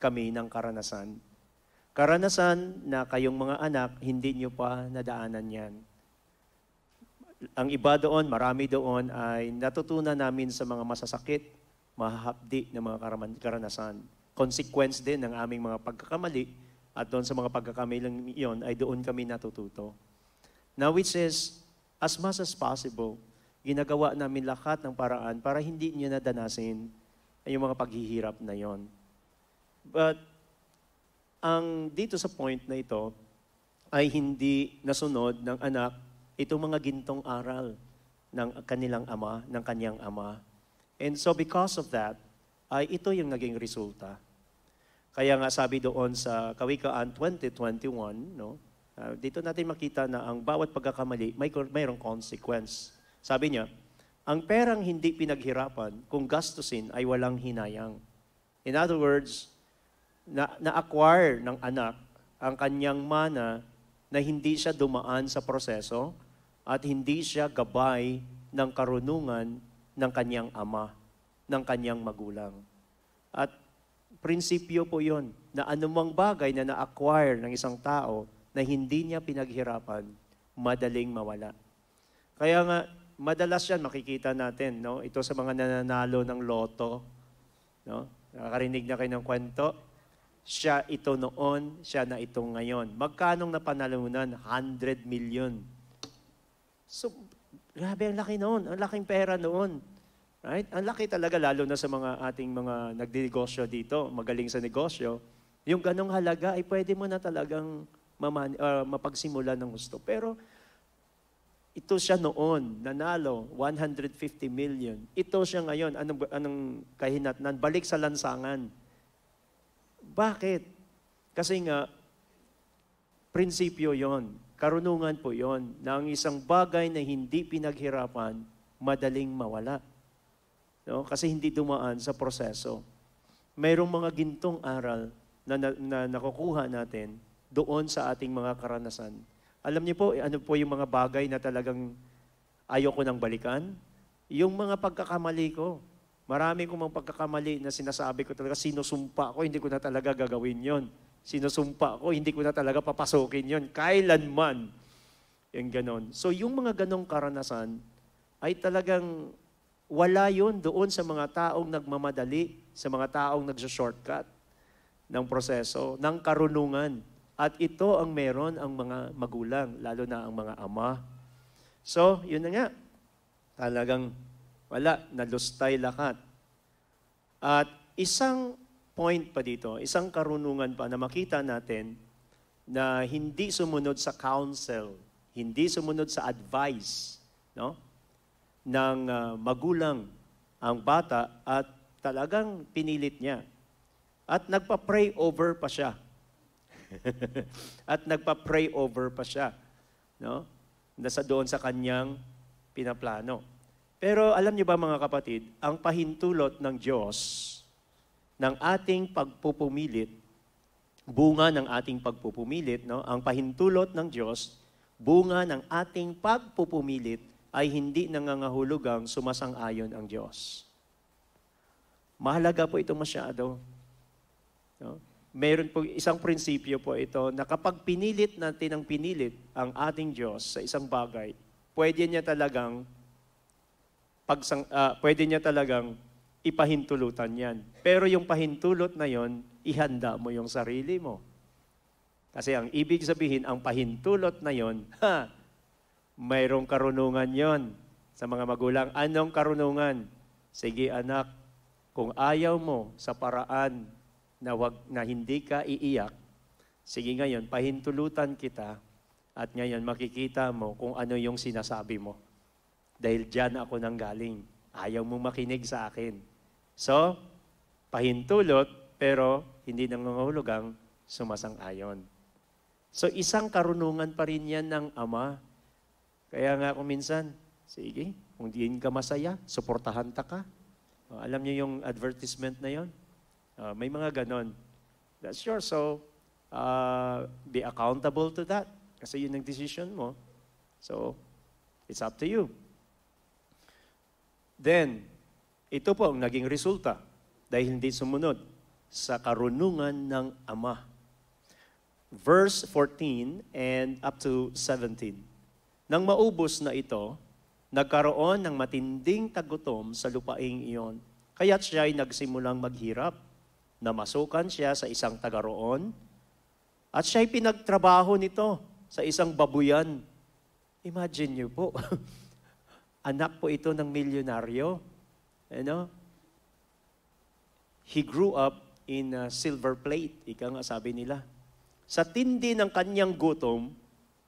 kami ng karanasan Karanasan na kayong mga anak, hindi nyo pa nadaanan yan. Ang iba doon, marami doon, ay natutunan namin sa mga masasakit, mahahapdi ng mga karanasan. Consequence din ng aming mga pagkakamali, at doon sa mga pagkakamilang iyon, ay doon kami natututo. Now, which is, as much as possible, ginagawa namin lahat ng paraan para hindi niyo nadanasin yung mga paghihirap na yon. But ang dito sa point na ito ay hindi nasunod ng anak itong mga gintong aral ng kanilang ama, ng kanyang ama. And so because of that, ay ito yung naging resulta. Kaya nga sabi doon sa Kawikaan 2021, no, uh, dito natin makita na ang bawat pagkakamali may mayroong consequence. Sabi niya, ang perang hindi pinaghirapan kung gastusin ay walang hinayang. In other words, na, na-acquire ng anak ang kanyang mana na hindi siya dumaan sa proseso at hindi siya gabay ng karunungan ng kanyang ama, ng kanyang magulang. At prinsipyo po yon na anumang bagay na na-acquire ng isang tao na hindi niya pinaghirapan, madaling mawala. Kaya nga, madalas yan makikita natin, no? ito sa mga nananalo ng loto. No? Nakakarinig na kayo ng kwento, siya ito noon, siya na ito ngayon. Magkanong napanalunan? 100 million. So, grabe ang laki noon. Ang laking pera noon. Right? Ang laki talaga, lalo na sa mga ating mga nagdinegosyo dito, magaling sa negosyo. Yung ganong halaga ay pwede mo na talagang maman, uh, mapagsimula ng gusto. Pero ito siya noon, nanalo, 150 million. Ito siya ngayon, anong, anong kahinatnan? Balik sa lansangan bakit? Kasi nga, prinsipyo yon, karunungan po yon, na ang isang bagay na hindi pinaghirapan, madaling mawala. No? Kasi hindi dumaan sa proseso. Mayroong mga gintong aral na, na, na nakukuha natin doon sa ating mga karanasan. Alam niyo po, ano po yung mga bagay na talagang ayoko nang balikan? Yung mga pagkakamali ko. Marami kong mga pagkakamali na sinasabi ko talaga, sinusumpa ko, hindi ko na talaga gagawin yon. Sinusumpa ko, hindi ko na talaga papasukin yon. Kailanman. Yung ganon. So yung mga ganong karanasan ay talagang wala yun doon sa mga taong nagmamadali, sa mga taong nagsa-shortcut ng proseso, ng karunungan. At ito ang meron ang mga magulang, lalo na ang mga ama. So, yun na nga. Talagang wala, nalustay lahat. At isang point pa dito, isang karunungan pa na makita natin na hindi sumunod sa counsel, hindi sumunod sa advice, no? ng uh, magulang ang bata at talagang pinilit niya. At nagpa-pray over pa siya. *laughs* at nagpa-pray over pa siya. No? Nasa doon sa kanyang pinaplano. Pero alam niyo ba mga kapatid, ang pahintulot ng Diyos ng ating pagpupumilit, bunga ng ating pagpupumilit, no? ang pahintulot ng Diyos, bunga ng ating pagpupumilit ay hindi nangangahulugang sumasang-ayon ang Diyos. Mahalaga po ito masyado. No? Meron po isang prinsipyo po ito na kapag pinilit natin ang pinilit ang ating Diyos sa isang bagay, pwede niya talagang pagsang, uh, pwede niya talagang ipahintulutan yan. Pero yung pahintulot na yon, ihanda mo yung sarili mo. Kasi ang ibig sabihin, ang pahintulot na yon, *laughs* ha, mayroong karunungan yon sa mga magulang. Anong karunungan? Sige anak, kung ayaw mo sa paraan na, wag, na hindi ka iiyak, sige ngayon, pahintulutan kita at ngayon makikita mo kung ano yung sinasabi mo. Dahil dyan ako nang galing. Ayaw mong makinig sa akin. So, pahintulot, pero hindi nangangahulugang sumasang-ayon. So isang karunungan pa rin yan ng ama. Kaya nga kung minsan, sige, kung diin ka masaya, suportahan ta ka. Uh, alam niyo yung advertisement na yon? Uh, may mga ganon. That's yours. So, uh, be accountable to that. Kasi yun ang decision mo. So, it's up to you. Then, ito po ang naging resulta dahil hindi sumunod sa karunungan ng Ama verse 14 and up to 17. Nang maubos na ito, nagkaroon ng matinding tagutom sa lupaing iyon. Kaya't siya ay nagsimulang maghirap. Namasukan siya sa isang taga roon at siya ay pinagtrabaho nito sa isang babuyan. Imagine niyo po, *laughs* anak po ito ng milyonaryo. You know? He grew up in a silver plate, ika nga sabi nila sa tindi ng kanyang gutom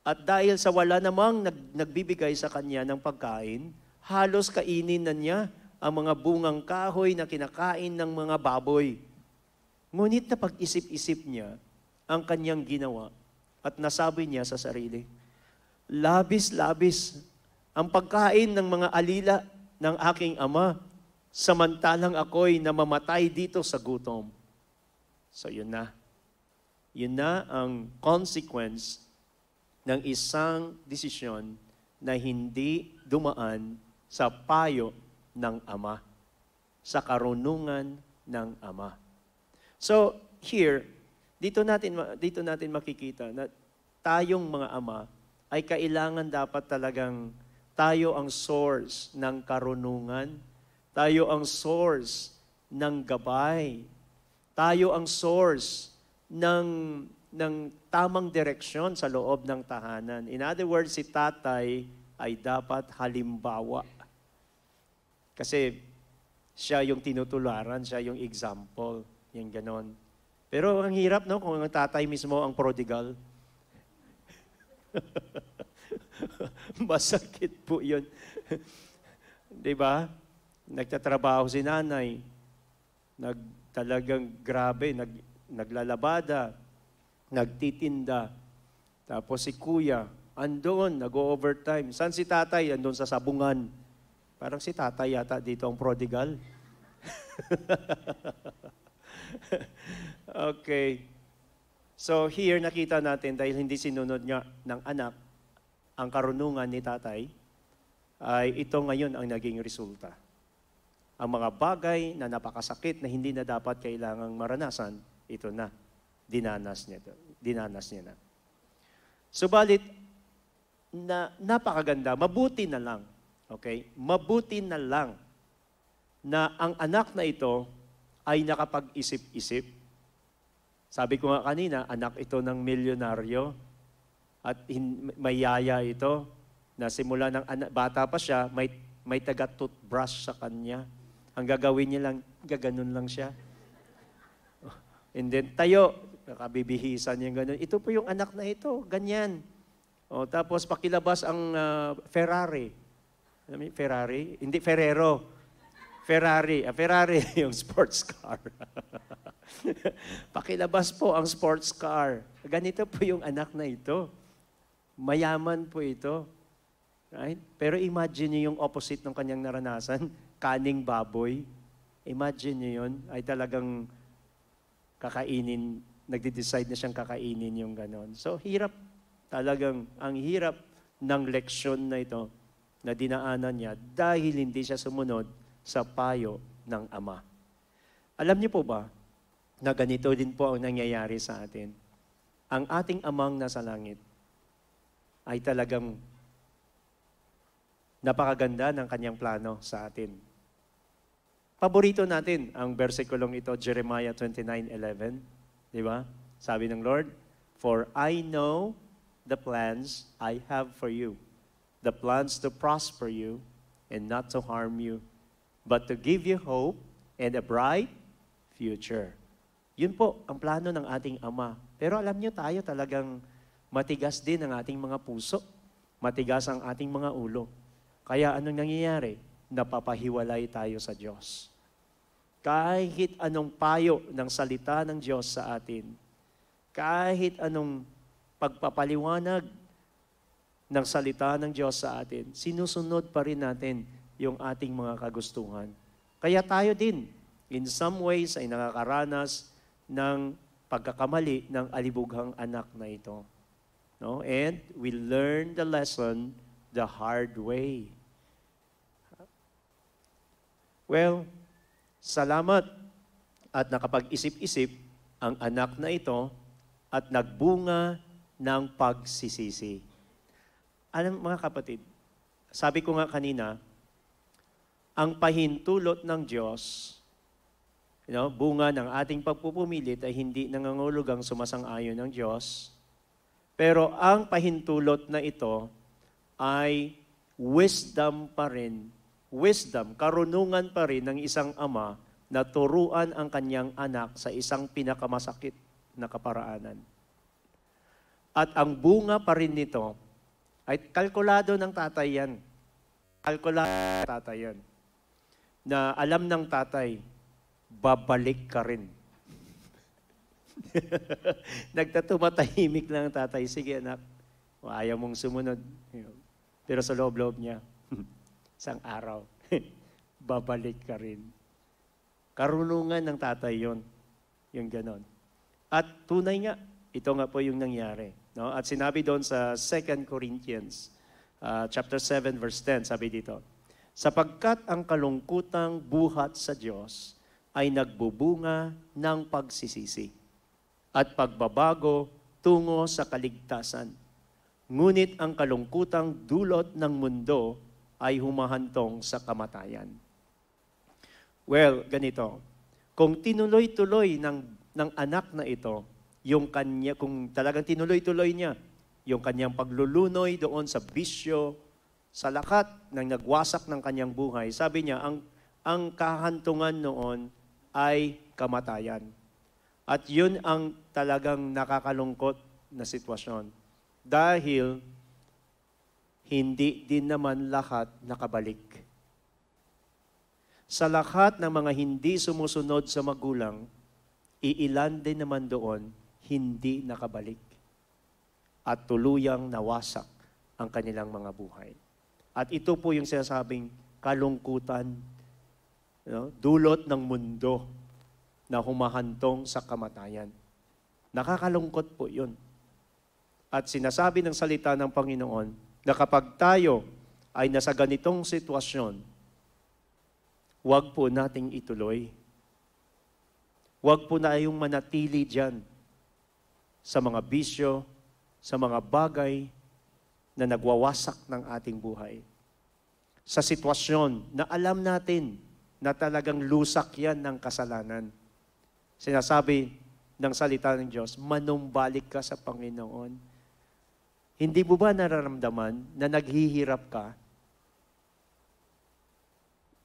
at dahil sa wala namang nag, nagbibigay sa kanya ng pagkain, halos kainin na niya ang mga bungang kahoy na kinakain ng mga baboy. Ngunit na pag-isip-isip niya ang kanyang ginawa at nasabi niya sa sarili, Labis-labis ang pagkain ng mga alila ng aking ama, samantalang ako'y namamatay dito sa gutom. So yun na. Yun na ang consequence ng isang desisyon na hindi dumaan sa payo ng Ama, sa karunungan ng Ama. So, here, dito natin, dito natin makikita na tayong mga ama ay kailangan dapat talagang tayo ang source ng karunungan, tayo ang source ng gabay, tayo ang source ng, ng tamang direksyon sa loob ng tahanan. In other words, si tatay ay dapat halimbawa. Kasi siya yung tinutularan, siya yung example. Yung ganon. Pero ang hirap, no? Kung ang tatay mismo ang prodigal. *laughs* Masakit po yun. *laughs* Di ba? Nagtatrabaho si nanay. Nag, talagang grabe, nag, naglalabada, nagtitinda. Tapos si kuya, andoon, nag-overtime. San si tatay? Andoon sa sabungan. Parang si tatay yata dito ang prodigal. *laughs* *laughs* okay. So here nakita natin dahil hindi sinunod niya ng anak ang karunungan ni tatay, ay ito ngayon ang naging resulta. Ang mga bagay na napakasakit na hindi na dapat kailangang maranasan, ito na. Dinanas niya, ito. dinanas niya na. Subalit, na napakaganda, mabuti na lang. Okay? Mabuti na lang na ang anak na ito ay nakapag-isip-isip. Sabi ko nga kanina, anak ito ng milyonaryo at hin- may yaya ito na simula ng anak, bata pa siya, may, may taga-toothbrush sa kanya. Ang gagawin niya lang, gaganon lang siya. And then tayo, nakabibihisan niya ganun. Ito po yung anak na ito, ganyan. O, tapos pakilabas ang ah, Ferrari. Alam Ferrari? Hindi, Ferrero. Ferrari. Ah, Ferrari *laughs* yung sports car. *laughs* pakilabas po ang sports car. Ganito po yung anak na ito. Mayaman po ito. Right? Pero imagine niyo yung opposite ng kanyang naranasan, kaning baboy. Imagine niyo yun, ay talagang kakainin, nagde-decide na siyang kakainin yung ganon. So, hirap talagang, ang hirap ng leksyon na ito na dinaanan niya dahil hindi siya sumunod sa payo ng Ama. Alam niyo po ba na ganito din po ang nangyayari sa atin? Ang ating amang nasa langit ay talagang napakaganda ng kanyang plano sa atin. Paborito natin ang versikulong ito, Jeremiah 29:11, di ba? Sabi ng Lord, "For I know the plans I have for you, the plans to prosper you and not to harm you, but to give you hope and a bright future." Yun po ang plano ng ating Ama. Pero alam niyo tayo talagang matigas din ang ating mga puso. Matigas ang ating mga ulo. Kaya anong nangyayari? Napapahiwalay tayo sa Diyos. Kahit anong payo ng salita ng Diyos sa atin, kahit anong pagpapaliwanag ng salita ng Diyos sa atin, sinusunod pa rin natin yung ating mga kagustuhan. Kaya tayo din, in some ways, ay nakakaranas ng pagkakamali ng alibughang anak na ito. No? And we learn the lesson the hard way. Well, salamat at nakapag-isip-isip ang anak na ito at nagbunga ng pagsisisi. Alam mga kapatid, sabi ko nga kanina, ang pahintulot ng Diyos, you know, bunga ng ating pagpupumilit ay hindi nangangulugang sumasang-ayon ng Diyos. Pero ang pahintulot na ito ay wisdom pa rin, wisdom, karunungan pa rin ng isang ama na turuan ang kanyang anak sa isang pinakamasakit na kaparaanan. At ang bunga pa rin nito ay kalkulado ng tatay yan. Kalkulado ng tatay yan. Na alam ng tatay, babalik ka rin. *laughs* Nagtatumatahimik lang ang tatay, sige anak, ayaw mong sumunod. Pero sa loob-loob niya, *laughs* isang araw, *laughs* babalik ka rin. Karunungan ng tatay yon, yung ganon. At tunay nga, ito nga po yung nangyari. No? At sinabi doon sa 2 Corinthians uh, chapter 7 verse 10, sabi dito, sapagkat ang kalungkutang buhat sa Diyos ay nagbubunga ng pagsisisi at pagbabago tungo sa kaligtasan. Ngunit ang kalungkutang dulot ng mundo ay humahantong sa kamatayan. Well, ganito. Kung tinuloy-tuloy ng, ng anak na ito, yung kanya, kung talagang tinuloy-tuloy niya, yung kanyang paglulunoy doon sa bisyo, sa lakat ng nagwasak ng kanyang buhay, sabi niya, ang, ang kahantungan noon ay kamatayan. At yun ang talagang nakakalungkot na sitwasyon. Dahil hindi din naman lahat nakabalik. Sa lahat ng mga hindi sumusunod sa magulang, iilan din naman doon hindi nakabalik at tuluyang nawasak ang kanilang mga buhay. At ito po yung sinasabing kalungkutan, you know, dulot ng mundo na humahantong sa kamatayan. Nakakalungkot po yun. At sinasabi ng salita ng Panginoon na kapag tayo ay nasa ganitong sitwasyon, huwag po nating ituloy. Huwag po na yung manatili dyan sa mga bisyo, sa mga bagay na nagwawasak ng ating buhay. Sa sitwasyon na alam natin na talagang lusak yan ng kasalanan. Sinasabi ng salita ng Diyos, manumbalik ka sa Panginoon. Hindi mo ba nararamdaman na naghihirap ka?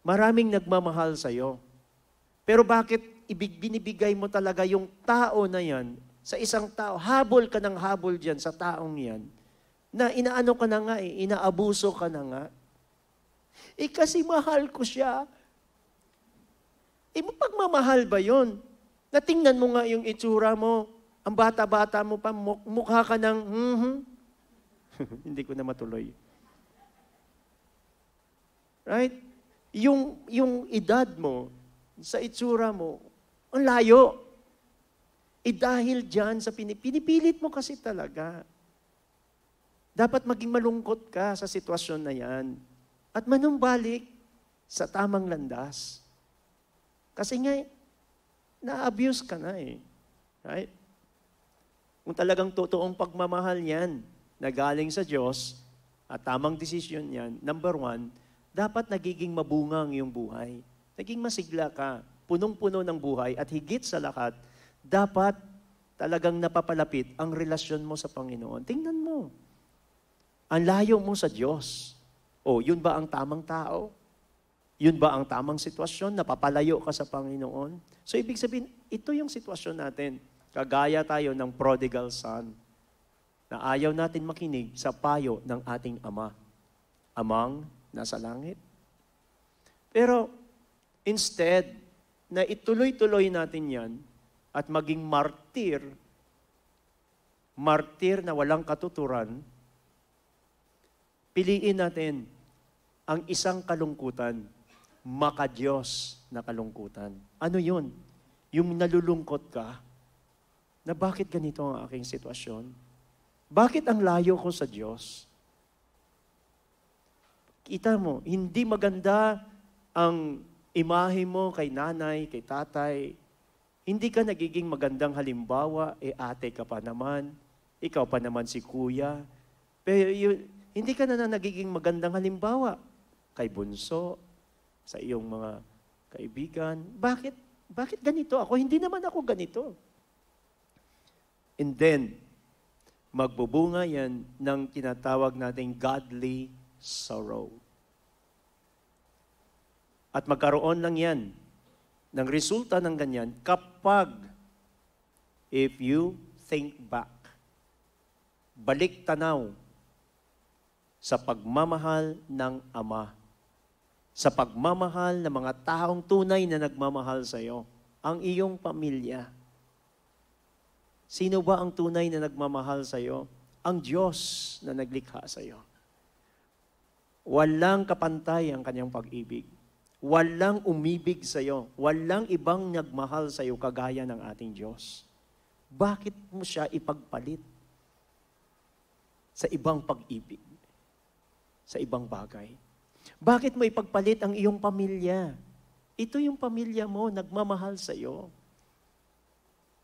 Maraming nagmamahal sa iyo. Pero bakit ibig binibigay mo talaga yung tao na yan sa isang tao? Habol ka ng habol diyan sa taong yan na inaano ka na nga eh, inaabuso ka na nga. Eh kasi mahal ko siya. Eh pagmamahal ba yon? Natingnan mo nga yung itsura mo. Ang bata-bata mo pa, mukha ka ng, mm-hmm. *laughs* Hindi ko na matuloy. Right? Yung, yung edad mo, sa itsura mo, ang layo. Eh dahil dyan sa pinipilit mo kasi talaga. Dapat maging malungkot ka sa sitwasyon na yan. At manumbalik sa tamang landas. Kasi nga, na-abuse ka na eh. Right? Kung talagang totoong pagmamahal yan na galing sa Diyos at tamang desisyon yan, number one, dapat nagiging mabungang yung buhay. Naging masigla ka, punong-puno ng buhay at higit sa lahat, dapat talagang napapalapit ang relasyon mo sa Panginoon. Tingnan mo. Ang layo mo sa Diyos. O, yun ba ang tamang tao? Yun ba ang tamang sitwasyon? Napapalayo ka sa Panginoon? So, ibig sabihin, ito yung sitwasyon natin. Kagaya tayo ng prodigal son na ayaw natin makinig sa payo ng ating Ama. Amang nasa langit. Pero instead, na ituloy-tuloy natin yan at maging martir, martir na walang katuturan, piliin natin ang isang kalungkutan, maka-Diyos na kalungkutan. Ano yun? Yung nalulungkot ka, na bakit ganito ang aking sitwasyon? Bakit ang layo ko sa Diyos? Kita mo, hindi maganda ang imahe mo kay nanay, kay tatay. Hindi ka nagiging magandang halimbawa, eh ate ka pa naman, ikaw pa naman si kuya. Pero yun, hindi ka na, na nagiging magandang halimbawa kay bunso, sa iyong mga kaibigan. Bakit? Bakit ganito ako? Hindi naman ako ganito. And then, magbubunga yan ng tinatawag nating godly sorrow. At magkaroon lang yan ng resulta ng ganyan kapag if you think back, balik tanaw sa pagmamahal ng Ama, sa pagmamahal ng mga taong tunay na nagmamahal sa iyo, ang iyong pamilya, Sino ba ang tunay na nagmamahal sa iyo? Ang Diyos na naglikha sa iyo. Walang kapantay ang kanyang pag-ibig. Walang umibig sa iyo. Walang ibang nagmahal sa iyo kagaya ng ating Diyos. Bakit mo siya ipagpalit sa ibang pag-ibig? Sa ibang bagay? Bakit mo ipagpalit ang iyong pamilya? Ito yung pamilya mo, nagmamahal sa iyo.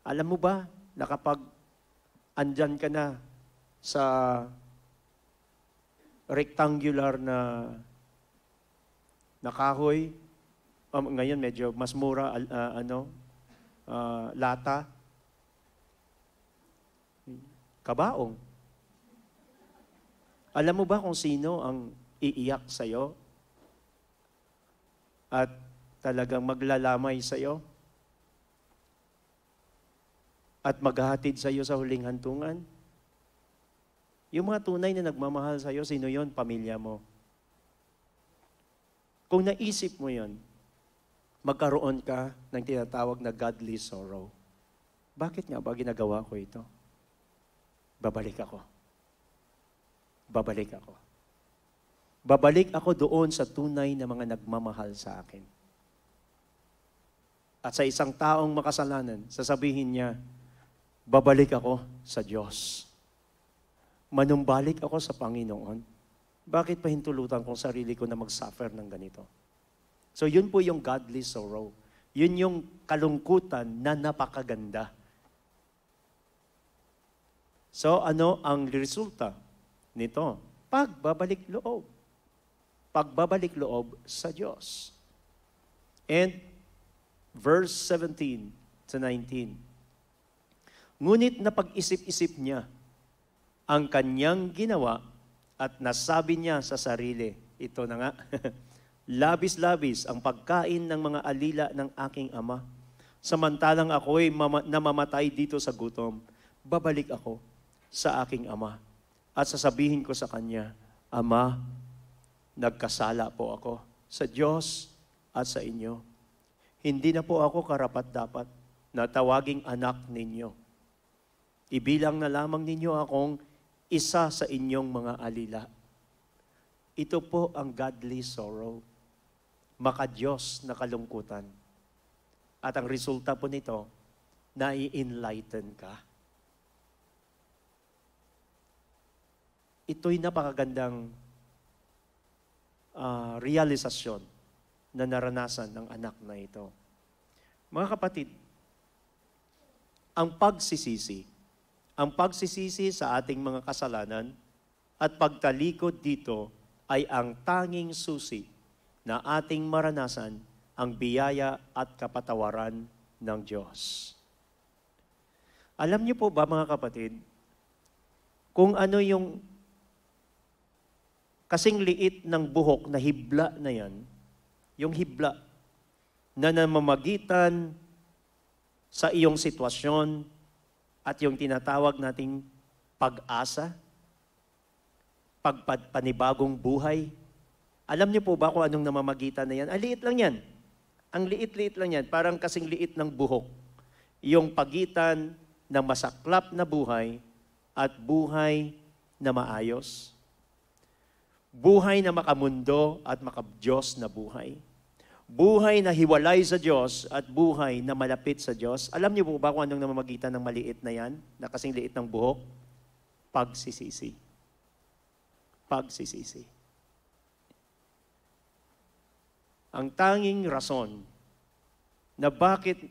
Alam mo ba, na kapag andyan ka na sa rectangular na nakahoy, um, ngayon medyo mas mura uh, ano, uh, lata, kabaong. Alam mo ba kung sino ang iiyak sa iyo? At talagang maglalamay sa iyo? at maghahatid sa iyo sa huling hantungan? Yung mga tunay na nagmamahal sa iyo, sino yon? Pamilya mo. Kung naisip mo yon, magkaroon ka ng tinatawag na godly sorrow. Bakit nga ba ginagawa ko ito? Babalik ako. Babalik ako. Babalik ako doon sa tunay na mga nagmamahal sa akin. At sa isang taong makasalanan, sasabihin niya, babalik ako sa Diyos. Manumbalik ako sa Panginoon. Bakit pa hintulutan kong sarili ko na mag-suffer ng ganito? So yun po yung godly sorrow. Yun yung kalungkutan na napakaganda. So ano ang resulta nito? Pagbabalik loob. Pagbabalik loob sa Diyos. And verse 17 to 19. Ngunit napag-isip-isip niya ang kanyang ginawa at nasabi niya sa sarili, ito na nga, *laughs* labis-labis ang pagkain ng mga alila ng aking ama. Samantalang ako'y mama- namamatay dito sa gutom, babalik ako sa aking ama. At sasabihin ko sa kanya, Ama, nagkasala po ako sa Diyos at sa inyo. Hindi na po ako karapat-dapat na tawaging anak ninyo. Ibilang na lamang ninyo akong isa sa inyong mga alila. Ito po ang godly sorrow. Maka-Diyos na kalungkutan. At ang resulta po nito, nai-enlighten ka. Ito'y napakagandang ah, realisasyon na naranasan ng anak na ito. Mga kapatid, ang pagsisisi, ang pagsisisi sa ating mga kasalanan at pagtalikod dito ay ang tanging susi na ating maranasan ang biyaya at kapatawaran ng Diyos. Alam niyo po ba mga kapatid, kung ano yung kasing liit ng buhok na hibla na yan, yung hibla na namamagitan sa iyong sitwasyon at yung tinatawag nating pag-asa, pagpanibagong buhay. Alam niyo po ba kung anong namamagitan na yan? Ang liit lang yan. Ang liit-liit lang yan. Parang kasing liit ng buhok. Yung pagitan ng masaklap na buhay at buhay na maayos. Buhay na makamundo at makabdiyos na buhay. Buhay na hiwalay sa Diyos at buhay na malapit sa Diyos. Alam niyo po ba kung anong namamagitan ng maliit na yan, na kasing liit ng buhok? Pagsisisi. Pagsisisi. Ang tanging rason na bakit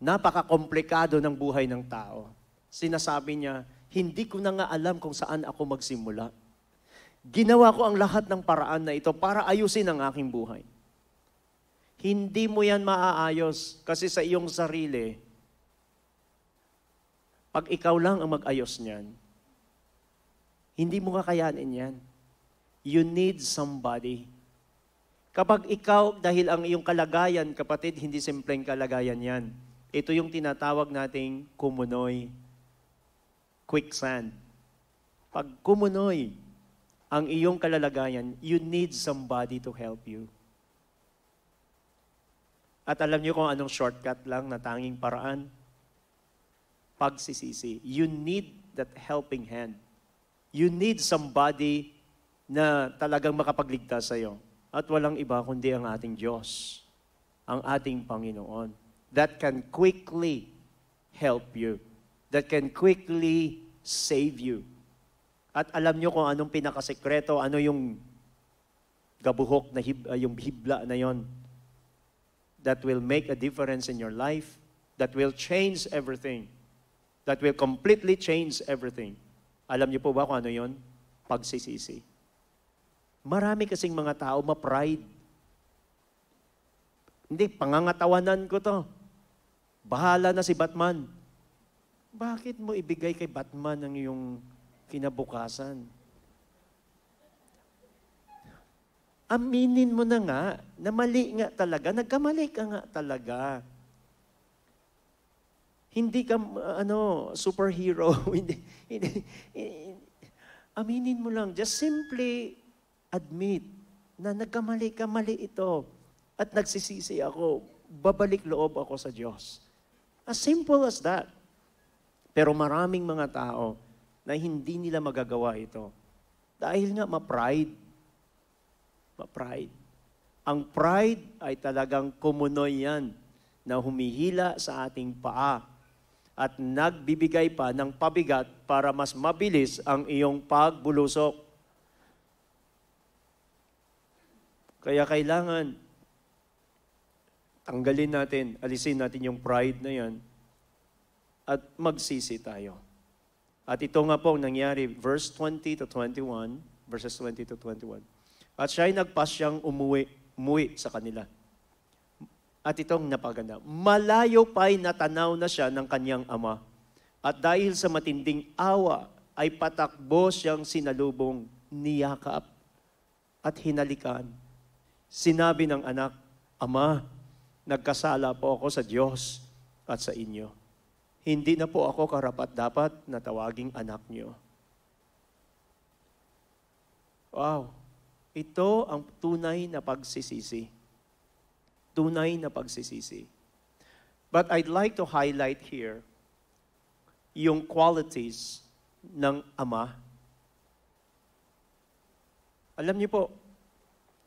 napaka-komplikado ng buhay ng tao, sinasabi niya, hindi ko na nga alam kung saan ako magsimula. Ginawa ko ang lahat ng paraan na ito para ayusin ang aking buhay. Hindi mo yan maaayos kasi sa iyong sarili, pag ikaw lang ang mag-ayos niyan, hindi mo kakayanin yan. You need somebody. Kapag ikaw, dahil ang iyong kalagayan, kapatid, hindi simpleng kalagayan yan. Ito yung tinatawag nating kumunoy, quicksand. Pag kumunoy ang iyong kalalagayan, you need somebody to help you. At alam niyo kung anong shortcut lang na tanging paraan? Pagsisisi. You need that helping hand. You need somebody na talagang makapagligtas sa iyo. At walang iba kundi ang ating Diyos, ang ating Panginoon, that can quickly help you, that can quickly save you. At alam niyo kung anong pinakasekreto, ano yung gabuhok na hib, uh, yung hibla na yon that will make a difference in your life, that will change everything, that will completely change everything. Alam niyo po ba kung ano yon? Pagsisisi. Marami kasing mga tao ma-pride. Hindi, pangangatawanan ko to. Bahala na si Batman. Bakit mo ibigay kay Batman ang iyong kinabukasan? Aminin mo na nga na mali nga talaga. Nagkamali ka nga talaga. Hindi ka, ano, superhero. *laughs* hindi, hindi, aminin mo lang. Just simply admit na nagkamali ka, mali ito. At nagsisisi ako. Babalik loob ako sa Diyos. As simple as that. Pero maraming mga tao na hindi nila magagawa ito. Dahil nga ma-pride. Ma-pride. Ang pride ay talagang kumunoy yan na humihila sa ating paa at nagbibigay pa ng pabigat para mas mabilis ang iyong pagbulusok. Kaya kailangan tanggalin natin, alisin natin yung pride na yan at magsisi tayo. At ito nga po ang nangyari, verse 20 to 21, verses 20 to 21. At siya'y nagpasyang umuwi, umuwi sa kanila. At itong napaganda, malayo pa'y natanaw na siya ng kanyang ama. At dahil sa matinding awa, ay patakbo siyang sinalubong, niyakap at hinalikan. Sinabi ng anak, Ama, nagkasala po ako sa Diyos at sa inyo. Hindi na po ako karapat-dapat na tawaging anak niyo. Wow. Ito ang tunay na pagsisisi. Tunay na pagsisisi. But I'd like to highlight here yung qualities ng ama. Alam niyo po,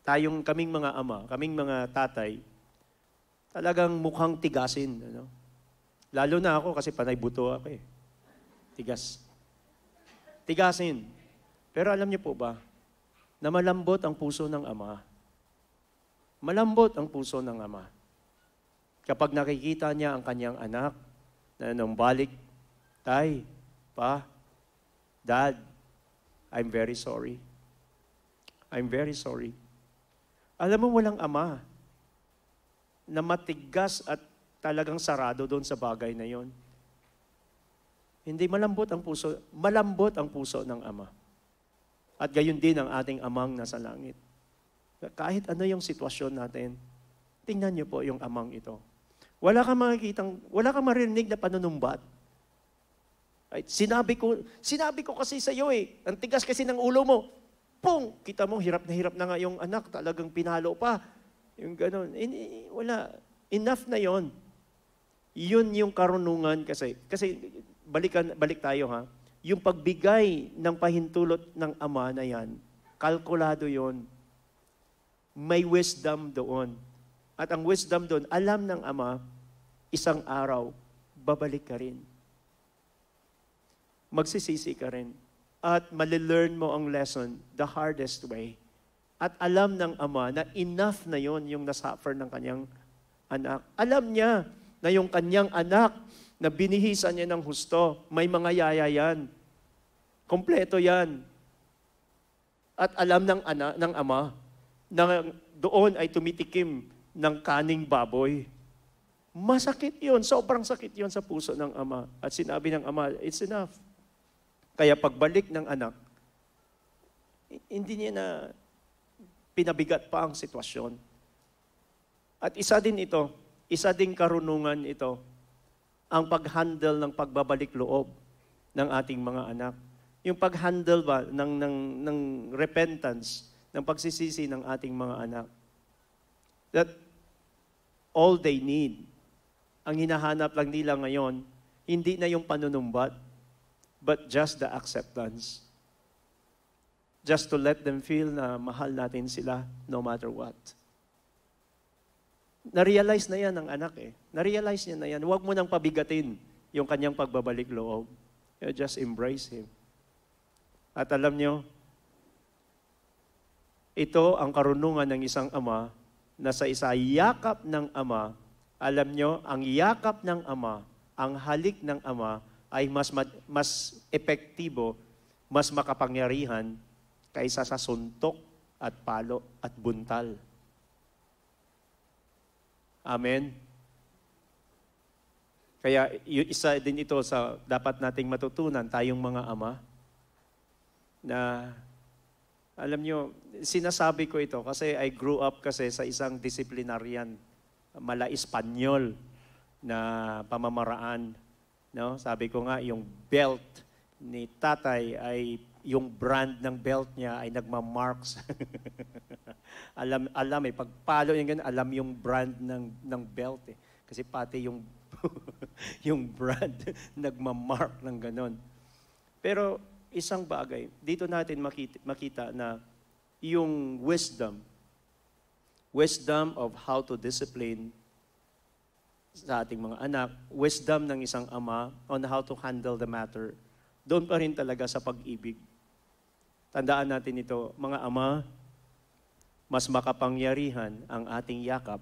tayong kaming mga ama, kaming mga tatay, talagang mukhang tigasin. Ano? Lalo na ako kasi panay buto ako eh. Tigas. Tigasin. Pero alam niyo po ba, na malambot ang puso ng Ama. Malambot ang puso ng Ama. Kapag nakikita niya ang kanyang anak na nung balik, Tay, Pa, Dad, I'm very sorry. I'm very sorry. Alam mo, walang ama na matigas at talagang sarado doon sa bagay na yon. Hindi malambot ang puso, malambot ang puso ng ama. At gayon din ang ating amang nasa langit. Kahit ano yung sitwasyon natin, tingnan niyo po yung amang ito. Wala kang makikitang, wala kang marinig na panunumbat. Right? Sinabi ko, sinabi ko kasi sa iyo eh, ang tigas kasi ng ulo mo. Pung! Kita mo, hirap na hirap na nga yung anak, talagang pinalo pa. Yung ganun. Eh, wala. Enough na yon. Yun yung karunungan kasi. Kasi balikan, balik tayo ha yung pagbigay ng pahintulot ng ama na yan, kalkulado yon. May wisdom doon. At ang wisdom doon, alam ng ama, isang araw, babalik ka rin. Magsisisi ka rin. At malilearn mo ang lesson the hardest way. At alam ng ama na enough na yon yung nasuffer ng kanyang anak. Alam niya na yung kanyang anak na binihisan niya ng husto. May mga yaya yan. Kompleto yan. At alam ng, ana, ng ama na doon ay tumitikim ng kaning baboy. Masakit yon, sobrang sakit yon sa puso ng ama. At sinabi ng ama, it's enough. Kaya pagbalik ng anak, hindi niya na pinabigat pa ang sitwasyon. At isa din ito, isa ding karunungan ito ang pag-handle ng pagbabalik loob ng ating mga anak. Yung pag-handle ba ng, ng, ng repentance, ng pagsisisi ng ating mga anak. That all they need, ang hinahanap lang nila ngayon, hindi na yung panunumbat, but just the acceptance. Just to let them feel na mahal natin sila no matter what. Na-realize na yan ng anak eh. Na-realize niya na yan. Huwag mo nang pabigatin yung kanyang pagbabalik loob. You just embrace Him. At alam niyo, ito ang karunungan ng isang ama na sa isa yakap ng ama, alam niyo, ang yakap ng ama, ang halik ng ama ay mas mas epektibo, mas makapangyarihan kaysa sa suntok at palo at buntal. Amen? Kaya isa din ito sa dapat nating matutunan tayong mga ama na alam nyo, sinasabi ko ito kasi I grew up kasi sa isang disciplinarian, mala Espanyol na pamamaraan. No? Sabi ko nga, yung belt ni tatay ay yung brand ng belt niya ay nagma-marks. *laughs* alam, alam eh, pagpalo yung ganun, alam yung brand ng, ng belt eh. Kasi pati yung, *laughs* yung brand *laughs* nagma-mark ng ganun. Pero isang bagay, dito natin makita, makita na yung wisdom, wisdom of how to discipline sa ating mga anak, wisdom ng isang ama on how to handle the matter, doon pa rin talaga sa pag-ibig. Tandaan natin ito, mga ama, mas makapangyarihan ang ating yakap,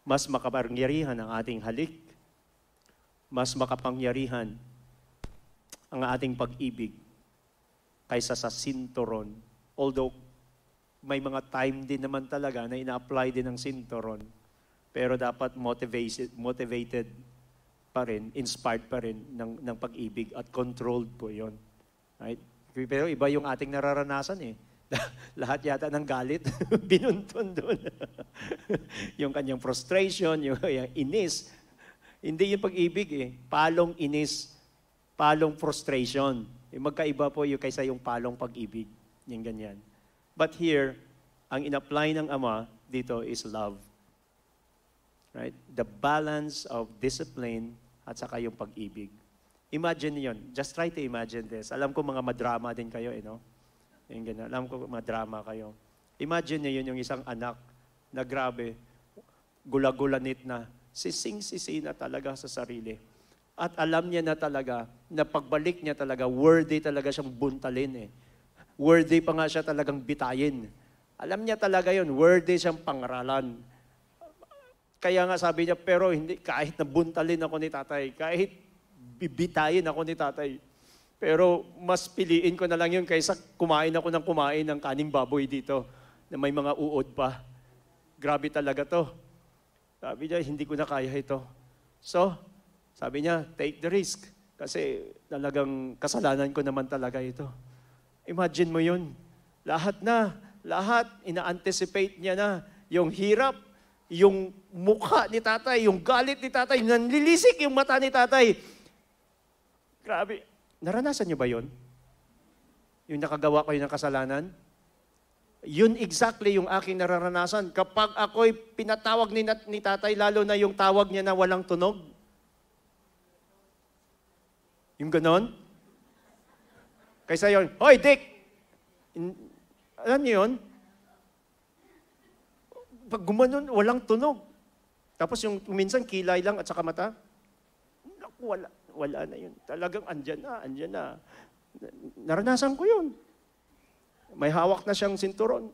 mas makapangyarihan ang ating halik, mas makapangyarihan ang ating pag-ibig kaysa sa sinturon. Although may mga time din naman talaga na ina-apply din ng sinturon. Pero dapat motivated, motivated pa rin, inspired pa rin ng, ng pag-ibig at controlled po yon. Right? Pero iba yung ating nararanasan eh. *laughs* Lahat yata ng galit, *laughs* binuntun doon. *laughs* yung kanyang frustration, yung, yung inis. Hindi yung pag-ibig eh. Palong inis, palong frustration. Yung magkaiba po yung kaysa yung palong pag-ibig. Yung ganyan. But here, ang in-apply ng Ama dito is love. Right? The balance of discipline at saka yung pag-ibig. Imagine yon. Just try to imagine this. Alam ko mga madrama din kayo, eh, no? Yung ganyan. Alam ko madrama kayo. Imagine niyo yun yung isang anak na grabe, gula-gulanit na, sising-sisi na talaga sa sarili. At alam niya na talaga, na pagbalik niya talaga, worthy talaga siyang buntalin eh worthy pa nga siya talagang bitayin. Alam niya talaga yon worthy siyang pangaralan. Kaya nga sabi niya, pero hindi, kahit nabuntalin ako ni tatay, kahit bibitayin ako ni tatay, pero mas piliin ko na lang yun kaysa kumain ako ng kumain ng kaning baboy dito na may mga uod pa. Grabe talaga to. Sabi niya, hindi ko na kaya ito. So, sabi niya, take the risk. Kasi talagang kasalanan ko naman talaga ito. Imagine mo yun. Lahat na, lahat, ina-anticipate niya na. Yung hirap, yung mukha ni tatay, yung galit ni tatay, nanlilisik yung mata ni tatay. Grabe. Naranasan niyo ba yon? Yung nakagawa kayo ng kasalanan? Yun exactly yung aking nararanasan. Kapag ako'y pinatawag ni, ni tatay, lalo na yung tawag niya na walang tunog. Yung ganon? Kaysa yon, Hoy, Dick! In, alam niyo yun? Pag gumanon, walang tunog. Tapos yung minsan kilay lang at saka mata. Wala, wala na yun. Talagang andyan na, andyan na. Naranasan ko yun. May hawak na siyang sinturon.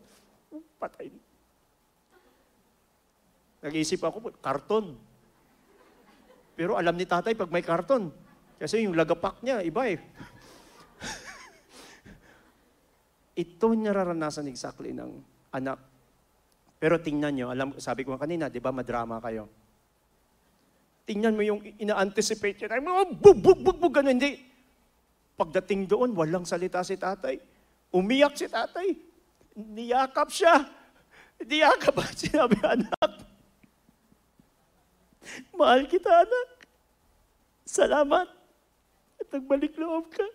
Patay. Nag-iisip ako, karton. Pero alam ni tatay pag may karton. Kasi yung lagapak niya, iba eh. *laughs* Ito nararanasan exactly ng anak. Pero tingnan nyo, alam, sabi ko kanina, di ba madrama kayo? Tingnan mo yung ina-anticipate niya, oh, bug, bug, bug, bug, ganun, hindi. Pagdating doon, walang salita si tatay. Umiyak si tatay. Niyakap siya. Niyakap at sinabi, anak, mahal kita, anak. Salamat. At nagbalik loob ka.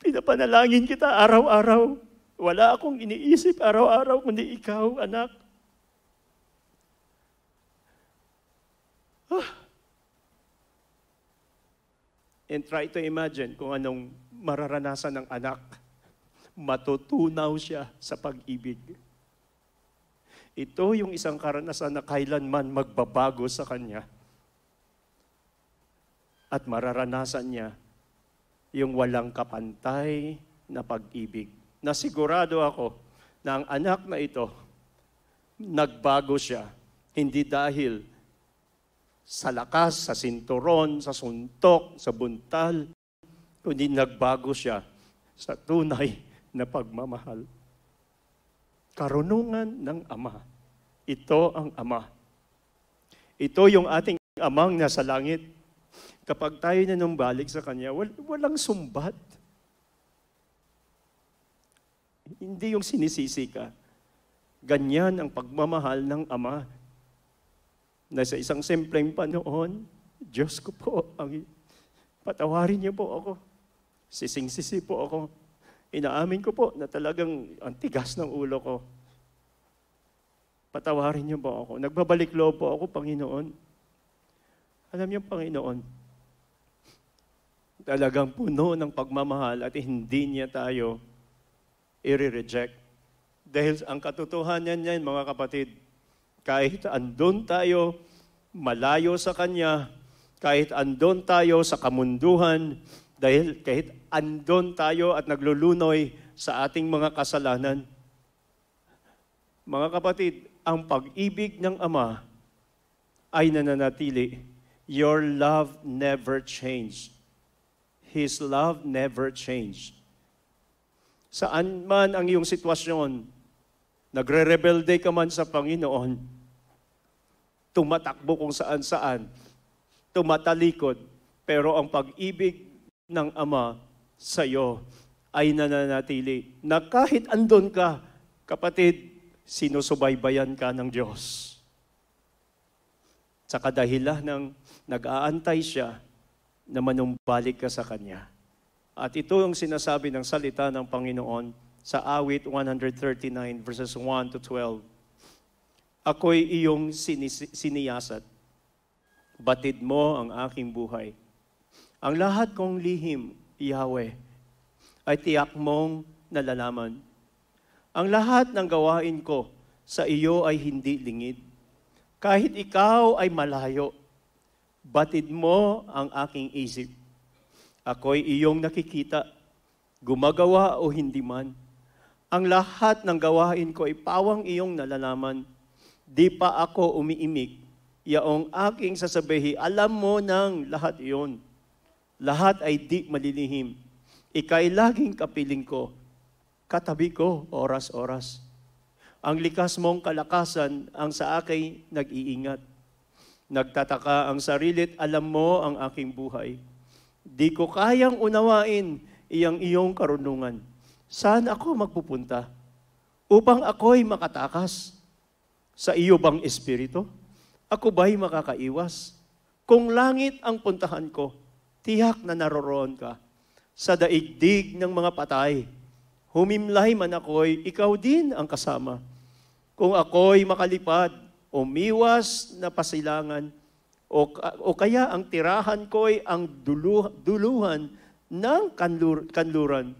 Pinapanalangin kita araw-araw. Wala akong iniisip araw-araw kundi ikaw, anak. Ah. And try to imagine kung anong mararanasan ng anak. Matutunaw siya sa pag-ibig. Ito yung isang karanasan na kailanman magbabago sa kanya. At mararanasan niya yung walang kapantay na pag-ibig. Nasigurado ako na ang anak na ito, nagbago siya. Hindi dahil sa lakas, sa sinturon, sa suntok, sa buntal, kundi nagbago siya sa tunay na pagmamahal. Karunungan ng Ama. Ito ang Ama. Ito yung ating amang nasa langit kapag tayo na nung balik sa Kanya, wal- walang sumbat. Hindi yung sinisisi ka. Ganyan ang pagmamahal ng Ama. Na sa isang simpleng panahon, Diyos ko po, ang, patawarin niyo po ako. Sising-sisi po ako. Inaamin ko po na talagang ang tigas ng ulo ko. Patawarin niyo po ako. Nagbabalik loob po ako, Panginoon. Alam niyo, Panginoon, talagang puno ng pagmamahal at hindi niya tayo i-reject. Dahil ang katotohanan niyan, mga kapatid, kahit andun tayo malayo sa Kanya, kahit andun tayo sa kamunduhan, dahil kahit andun tayo at naglulunoy sa ating mga kasalanan, mga kapatid, ang pag-ibig ng Ama ay nananatili. Your love never changed. His love never changed. Saan man ang iyong sitwasyon, nagre-rebelde ka man sa Panginoon, tumatakbo kung saan-saan, tumatalikod, pero ang pag-ibig ng Ama sa iyo ay nananatili. Na kahit andon ka, kapatid, sinusubaybayan ka ng Diyos. Sa kadahilan ng nag-aantay siya na manumbalik ka sa Kanya. At ito ang sinasabi ng salita ng Panginoon sa awit 139 verses 1 to 12. Ako'y iyong sinis- siniyasat. Batid mo ang aking buhay. Ang lahat kong lihim, Yahweh, ay tiyak mong nalalaman. Ang lahat ng gawain ko sa iyo ay hindi lingid. Kahit ikaw ay malayo, batid mo ang aking isip. Ako'y iyong nakikita, gumagawa o hindi man. Ang lahat ng gawain ko ay pawang iyong nalalaman. Di pa ako umiimik. Yaong aking sasabihi, alam mo ng lahat iyon. Lahat ay di malilihim. Ika'y laging kapiling ko. Katabi ko, oras-oras. Ang likas mong kalakasan ang sa akin nag-iingat. Nagtataka ang sarilit, alam mo ang aking buhay. Di ko kayang unawain iyang iyong karunungan. Saan ako magpupunta? Upang ako'y makatakas. Sa iyo bang espiritu? Ako ba'y makakaiwas? Kung langit ang puntahan ko, tiyak na naroroon ka. Sa daigdig ng mga patay, humimlay man ako'y, ikaw din ang kasama. Kung ako'y makalipad, umiwas na pasilangan, o, o kaya ang tirahan ko ay ang dulu, duluhan ng kanlur, kanluran.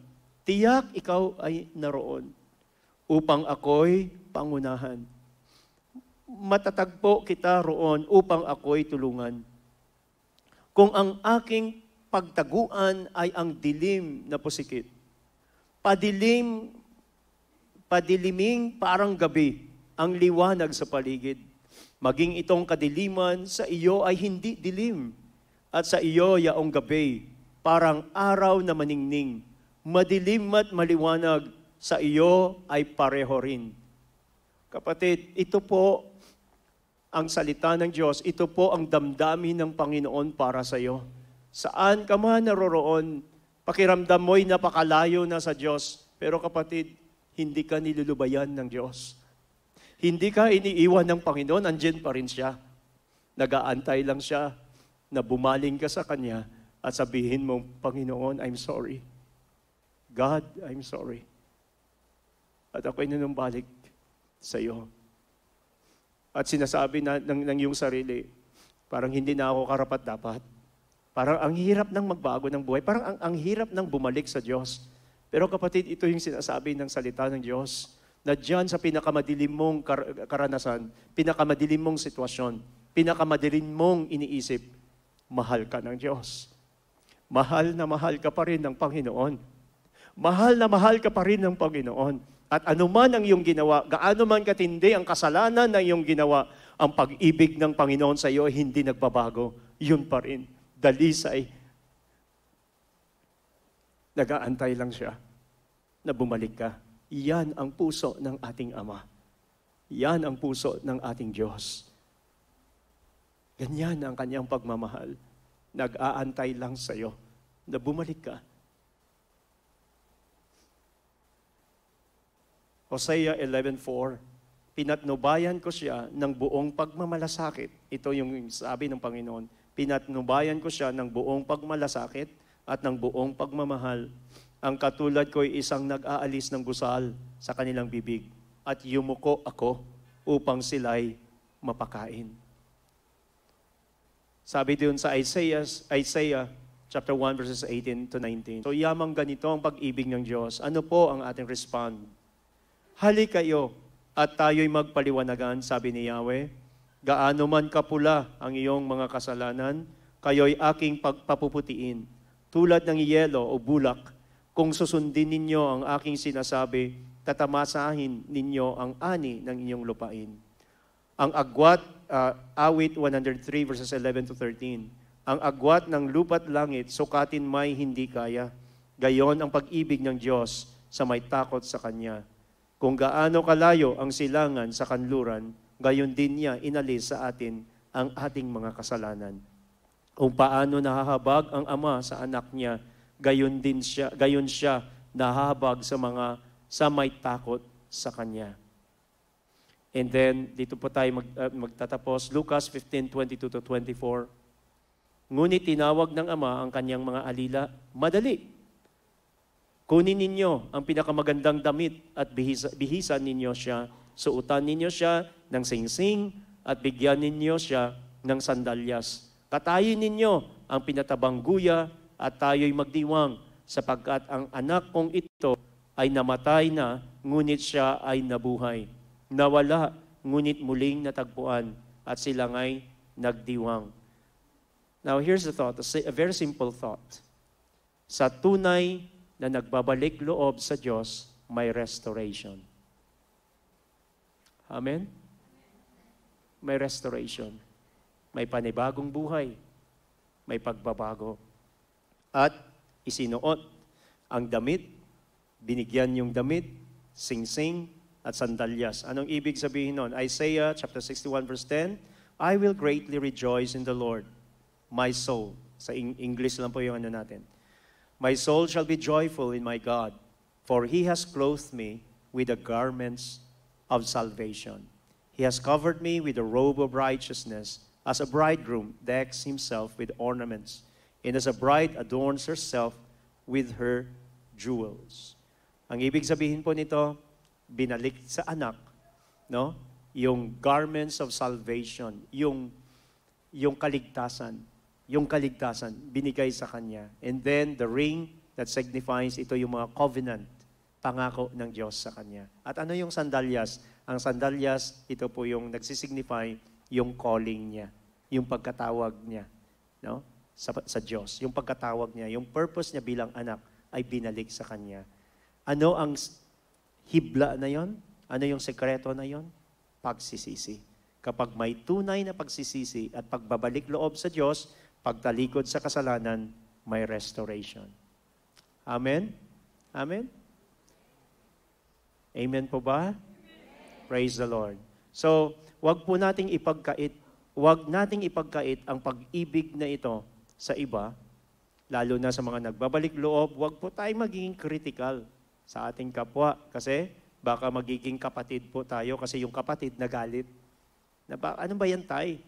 Tiyak ikaw ay naroon upang ako'y pangunahan. Matatagpo kita roon upang ako'y tulungan. Kung ang aking pagtaguan ay ang dilim na pusikit, padilim, padiliming parang gabi ang liwanag sa paligid Maging itong kadiliman sa iyo ay hindi dilim, at sa iyo yaong gabi, parang araw na maningning. Madilim at maliwanag, sa iyo ay pareho rin. Kapatid, ito po ang salita ng Diyos. Ito po ang damdamin ng Panginoon para sa iyo. Saan ka man naroroon, pakiramdam mo'y napakalayo na sa Diyos. Pero kapatid, hindi ka nilulubayan ng Diyos. Hindi ka iniiwan ng Panginoon, andyan pa rin siya. Nagaantay lang siya na bumaling ka sa Kanya at sabihin mo, Panginoon, I'm sorry. God, I'm sorry. At ako'y nanumbalik sa iyo. At sinasabi na ng, ng iyong sarili, parang hindi na ako karapat dapat. Parang ang hirap ng magbago ng buhay. Parang ang, ang hirap ng bumalik sa Diyos. Pero kapatid, ito yung sinasabi ng salita ng Diyos na dyan sa pinakamadilim mong kar- karanasan, pinakamadilim mong sitwasyon, pinakamadilim mong iniisip, mahal ka ng Diyos. Mahal na mahal ka pa rin ng Panginoon. Mahal na mahal ka pa rin ng Panginoon. At anuman ang iyong ginawa, gaano man katindi ang kasalanan na iyong ginawa, ang pag-ibig ng Panginoon sa iyo hindi nagbabago. Yun pa rin. Dalisay. Nagaantay lang siya na bumalik ka Iyan ang puso ng ating Ama. Yan ang puso ng ating Diyos. Ganyan ang kanyang pagmamahal. Nag-aantay lang sa iyo na bumalik ka. Hosea 11.4 Pinatnubayan ko siya ng buong pagmamalasakit. Ito yung sabi ng Panginoon. Pinatnubayan ko siya ng buong pagmalasakit at ng buong pagmamahal ang katulad ko ay isang nag-aalis ng gusal sa kanilang bibig at yumuko ako upang sila'y mapakain. Sabi doon sa Isaiah, Isaiah chapter 1 verses 18 to 19. So yamang ganito ang pag-ibig ng Diyos. Ano po ang ating respond? Hali kayo at tayo'y magpaliwanagan, sabi ni Yahweh. Gaano man kapula ang iyong mga kasalanan, kayo'y aking pagpapuputiin. Tulad ng yelo o bulak kung susundin ninyo ang aking sinasabi, tatamasahin ninyo ang ani ng inyong lupain. Ang agwat, uh, awit 103 verses 11 to 13. ang agwat ng lupa't langit, sukatin may hindi kaya. Gayon ang pag-ibig ng Diyos sa may takot sa Kanya. Kung gaano kalayo ang silangan sa kanluran, gayon din niya inalis sa atin ang ating mga kasalanan. Kung paano nahahabag ang ama sa anak niya, gayon din siya, gayon siya nahahabag sa mga sa may takot sa kanya. And then, dito po tayo mag, uh, magtatapos. Lucas 15:22 to 24. Ngunit tinawag ng Ama ang kanyang mga alila, madali. Kunin ninyo ang pinakamagandang damit at bihisa, bihisan ninyo siya. Suutan ninyo siya ng singsing at bigyan ninyo siya ng sandalyas. Katayin ninyo ang pinatabang guya at tayo'y magdiwang sapagkat ang anak kong ito ay namatay na, ngunit siya ay nabuhay. Nawala, ngunit muling natagpuan at sila nga'y nagdiwang. Now, here's the thought, a very simple thought. Sa tunay na nagbabalik loob sa Diyos, may restoration. Amen? May restoration. May panibagong buhay. May pagbabago. At isinuot ang damit, binigyan yung damit, singsing, at sandalyas. Anong ibig sabihin nun? Isaiah chapter 61 verse 10, I will greatly rejoice in the Lord my soul. Sa English lang po yung ano natin. My soul shall be joyful in my God, for He has clothed me with the garments of salvation. He has covered me with a robe of righteousness, as a bridegroom decks himself with ornaments, and as a bride adorns herself with her jewels. Ang ibig sabihin po nito, binalik sa anak, no? Yung garments of salvation, yung yung kaligtasan yung kaligtasan, binigay sa kanya. And then the ring that signifies ito yung mga covenant, pangako ng Diyos sa kanya. At ano yung sandalyas? Ang sandalyas, ito po yung nagsisignify yung calling niya, yung pagkatawag niya no? sa, sa Diyos. Yung pagkatawag niya, yung purpose niya bilang anak ay binalik sa kanya. Ano ang hibla na yon? Ano yung sekreto na yon? Pagsisisi. Kapag may tunay na pagsisisi at pagbabalik loob sa Diyos, pagtalikod sa kasalanan, may restoration. Amen? Amen? Amen po ba? Praise the Lord. So, wag po nating ipagkait, wag nating ipagkait ang pag-ibig na ito sa iba, lalo na sa mga nagbabalik loob, wag po tayong magiging critical sa ating kapwa kasi baka magiging kapatid po tayo kasi yung kapatid nagalit. Na ba, ano ba yan tay?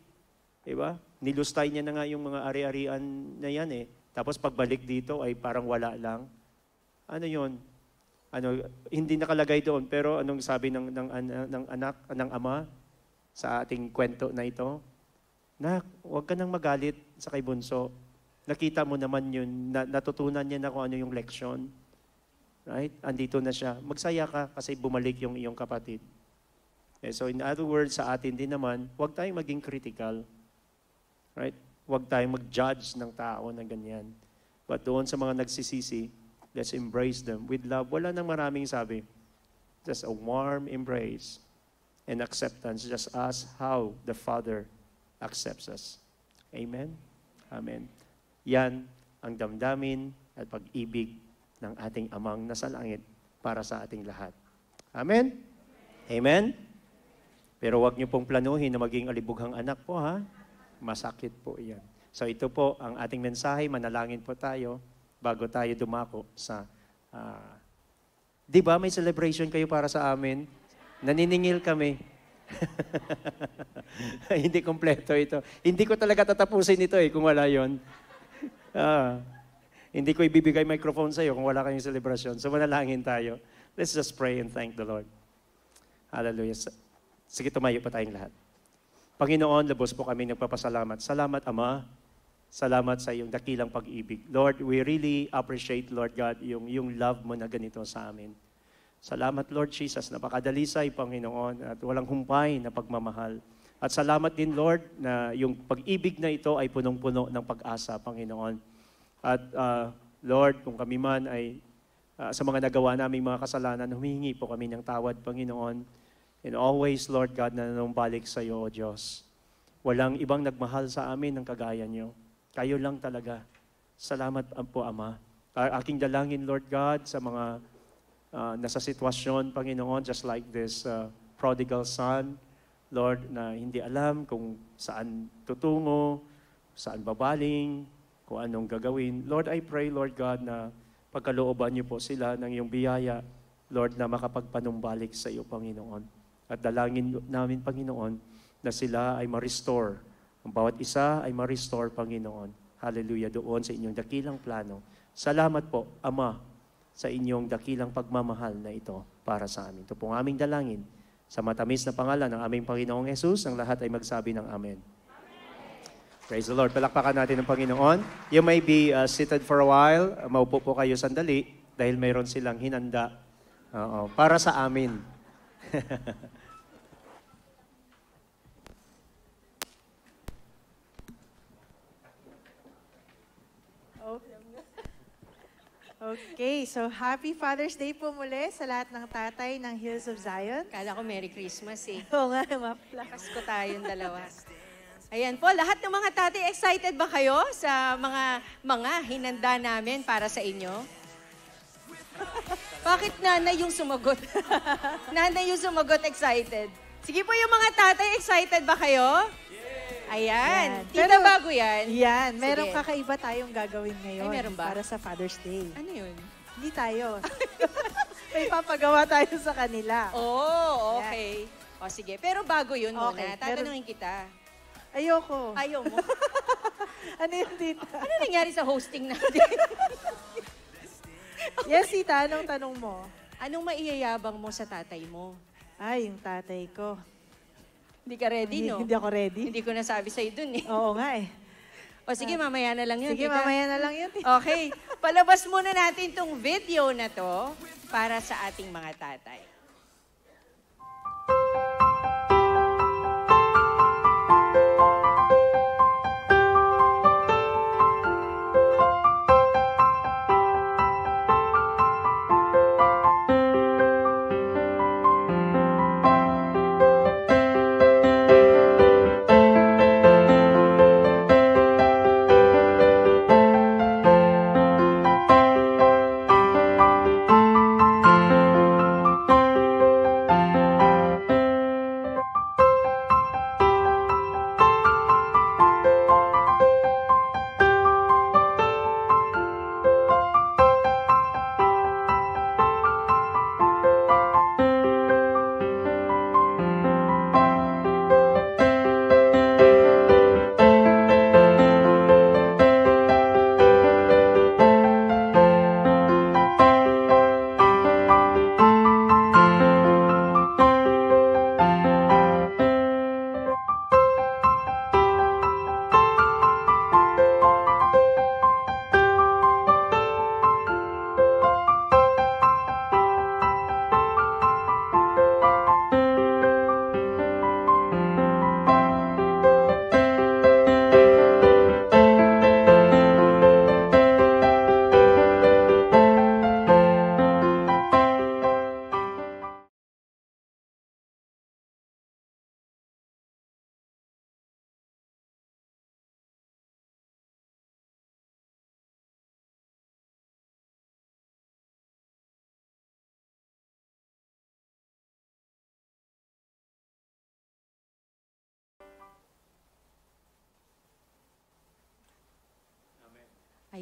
Diba? Nilustay niya na nga yung mga ari-arian na yan eh. Tapos pagbalik dito ay parang wala lang. Ano yon? Ano, hindi nakalagay doon, pero anong sabi ng, ng, ng anak, ng ama sa ating kwento na ito? Nak, huwag ka nang magalit sa kay Bunso. Nakita mo naman yun, na, natutunan niya na kung ano yung leksyon. Right? Andito na siya. Magsaya ka kasi bumalik yung iyong kapatid. Okay, so in other words, sa atin din naman, huwag tayong maging critical. Right? Huwag tayong mag-judge ng tao na ganyan. But doon sa mga nagsisisi, let's embrace them with love. Wala nang maraming sabi. Just a warm embrace and acceptance, just as how the Father accepts us. Amen? Amen. Yan ang damdamin at pag-ibig ng ating amang nasa langit para sa ating lahat. Amen? Amen? Pero wag niyo pong planuhin na maging alibughang anak po, ha? Masakit po iyan. So ito po ang ating mensahe. Manalangin po tayo bago tayo dumako sa... Uh, Di ba may celebration kayo para sa amin? Naniningil kami. *laughs* Hindi kompleto ito. Hindi ko talaga tatapusin ito eh kung wala yon. Ah, hindi ko ibibigay microphone sa iyo kung wala kayong celebration. So manalangin tayo. Let's just pray and thank the Lord. Hallelujah. Sige, tumayo pa tayong lahat. Panginoon, labos po kami nagpapasalamat. Salamat, Ama. Salamat sa iyong dakilang pag-ibig. Lord, we really appreciate, Lord God, yung, yung love mo na ganito sa amin. Salamat, Lord Jesus. Napakadalisay, Panginoon, at walang humpay na pagmamahal. At salamat din, Lord, na yung pag-ibig na ito ay punong-puno ng pag-asa, Panginoon. At uh, Lord, kung kami man ay uh, sa mga nagawa naming mga kasalanan, humihingi po kami ng tawad, Panginoon. And always, Lord God, na nanumbalik sa iyo, O Diyos. Walang ibang nagmahal sa amin ng kagaya niyo. Kayo lang talaga. Salamat po, Ama. Aking dalangin, Lord God, sa mga ah, nasa sitwasyon, Panginoon, just like this ah, prodigal son, Lord, na hindi alam kung saan tutungo, saan babaling, kung anong gagawin. Lord, I pray, Lord God, na pagkalooban niyo po sila ng iyong biyaya, Lord, na makapagpanumbalik sa iyo, Panginoon. At dalangin namin, Panginoon, na sila ay ma-restore. Ang bawat isa ay ma-restore, Panginoon. Hallelujah, doon sa inyong dakilang plano. Salamat po, Ama, sa inyong dakilang pagmamahal na ito para sa amin. Ito pong aming dalangin. Sa matamis na pangalan ng aming Panginoong Yesus, ang lahat ay magsabi ng Amen. Praise the Lord. Palakpakan natin ang Panginoon. You may be uh, seated for a while. Uh, Maupo po kayo sandali dahil mayroon silang hinanda Oo, para sa amin. *laughs* Okay, so happy Father's Day po muli sa lahat ng tatay ng Hills of Zion. Kala ko Merry Christmas eh. *laughs* Oo nga, mapla. Pasko tayong dalawa. Ayan po, lahat ng mga tatay, excited ba kayo sa mga mga hinanda namin para sa inyo? *laughs* Bakit nanay yung sumagot? *laughs* nanay yung sumagot, excited. Sige po yung mga tatay, excited ba kayo? Ayan. Yan. Tita, Pero- bago yan. Yan, merong Sige. kakaiba tayong gagawin ngayon Ay, meron ba? para sa Father's Day. Ano yun? Hindi tayo. *laughs* May papagawa tayo sa kanila. Oh, okay. O sige, pero bago yun muna. Okay, Tatanungin kita. Ayoko. Ayaw mo. *laughs* Ano yun, tita? ano nangyari sa hosting natin? *laughs* Yes, tita, anong tanong mo? Anong maiyayabang mo sa tatay mo? Ay, yung tatay ko. Hindi ka ready, Hindi, no? hindi ako ready. Hindi ko nasabi sa'yo dun eh. Oo nga eh. O sige, mamaya na lang yun. Sige, tita. mamaya na lang yun. tita. Okay, palabas muna natin tong video na to para sa ating mga tatay.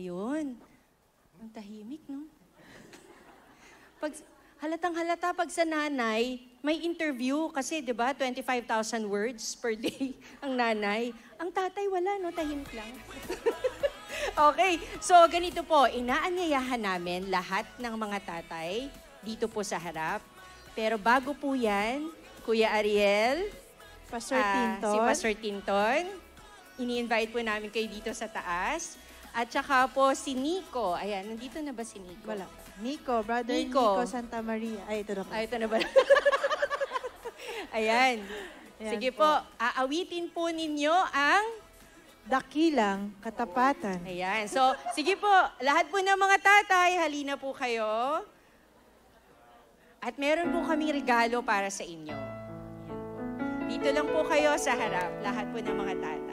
Ayun. Ang tahimik, no? Pag, halatang halata pag sa nanay, may interview kasi, di ba, 25,000 words per day *laughs* ang nanay. Ang tatay wala, no? Tahimik lang. *laughs* okay, so ganito po, inaanyayahan namin lahat ng mga tatay dito po sa harap. Pero bago po yan, Kuya Ariel, Pastor ah, Tinton. si Pastor Tinton, ini-invite po namin kayo dito sa taas. At saka po si Nico. Ayan, nandito na ba si Nico? Wala. Nico, brother Nico. Nico. Santa Maria. Ay, ito na po. Ay, ito na ba? *laughs* Ayan. Ayan Sige po. po, aawitin po ninyo ang... Dakilang katapatan. Ayan. So, sige po, lahat po ng mga tatay, halina po kayo. At meron po kaming regalo para sa inyo. Dito lang po kayo sa harap, lahat po ng mga tatay.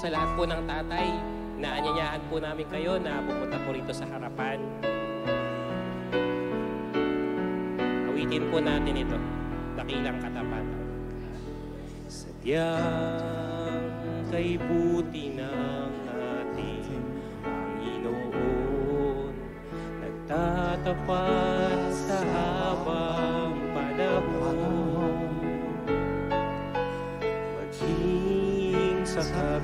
Sa lahat po ng tatay na anyanyahan po namin kayo na pupunta po rito sa harapan. Awitin po natin ito. Dakilang katapatan. Sadyang kay buti ng ating Panginoon Nagtatapat sa habang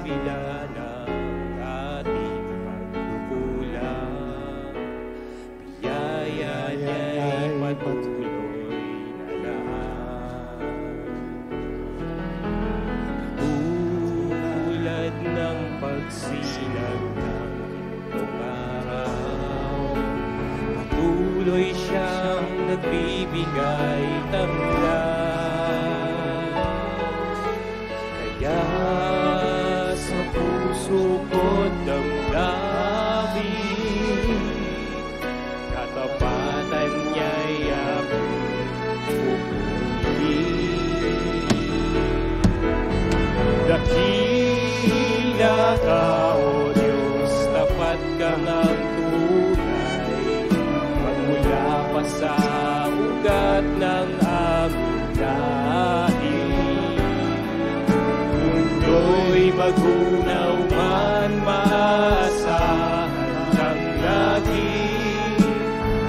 kabila ng ating pagkukulang. Biyaya niya'y patuloy na lahat. Tulad ng pagsinag ng itong araw Patuloy siyang nagbibigay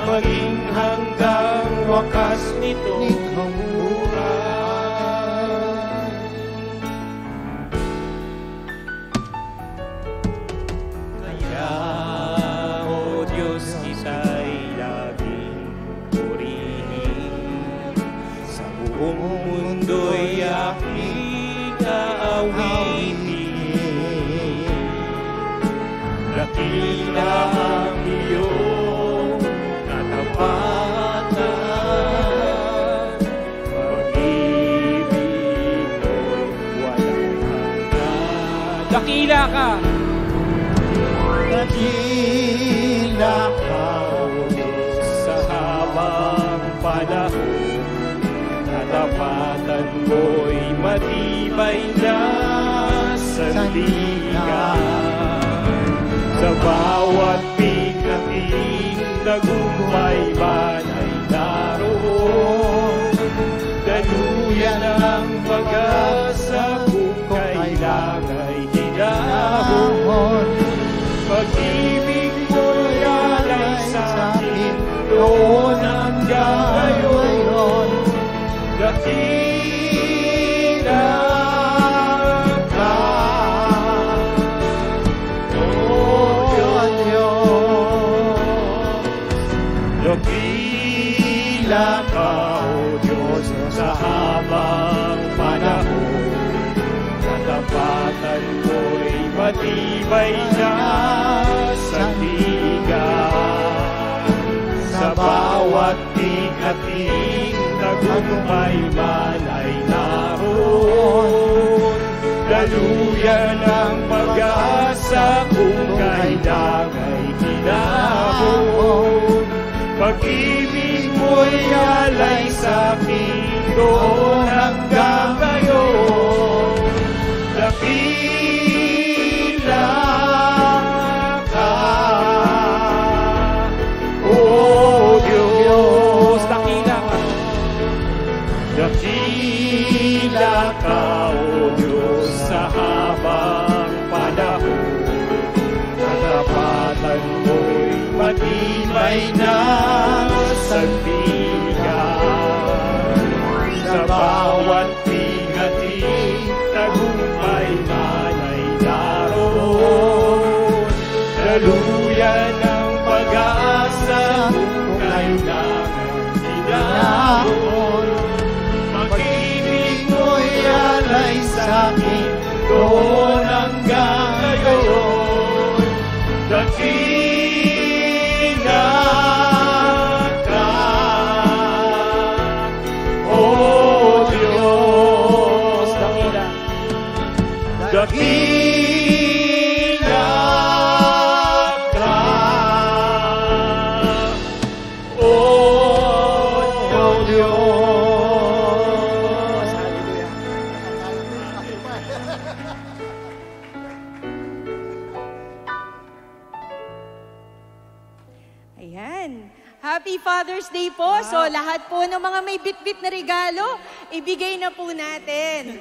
Maging hanggang wakas nitong buhay. Dakila ka! Dakila ka, sa habang panahon. Katapatan mo'y matibay na sandigan. Sa bawat biglating tagumpay man Pag-ibig mo'y alay sa akin noon hanggang ngayon. Dakila. Dakila ka, O Diyos, sa habang panahon. Katapatan mo'y matibay na sandigan. Sa bawat tikating tagumpay man ay naroon. Daluyan ang pag-asa kung kailang ay hinahon. Pag-ibig mo'y alay sa akin hanggang ngayon. Dakila matibay na sandigan. Sa bawat bigating tagumpay man ay naroon. Daluyan ang pag-asa kung kailangan hinahon. Pag-ibig mo'y alay sa akin doon So lahat po ng mga may bit-bit na regalo, ibigay na po natin.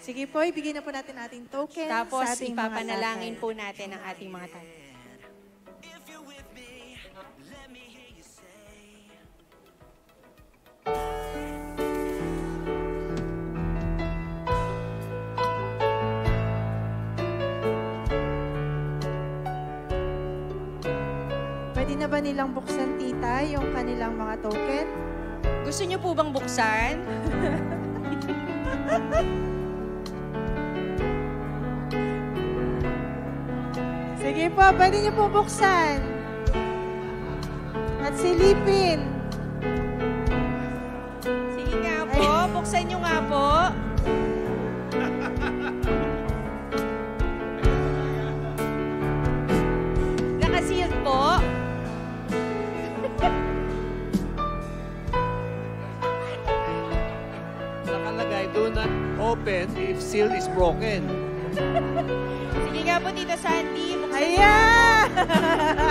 Sige po, ibigay na po natin ating token Tapos sa ating mga ipapanalangin tatay. po natin ang ating mga tatay. Na ba nilang buksan, tita, yung kanilang mga token? Gusto niyo po bang buksan? *laughs* Sige po, pwede niyo po buksan. At silipin. Sige nga po, buksan niyo nga po. Open if seal is broken. *laughs* Sige nga po, Tita Sandy. Buksan. Ayan!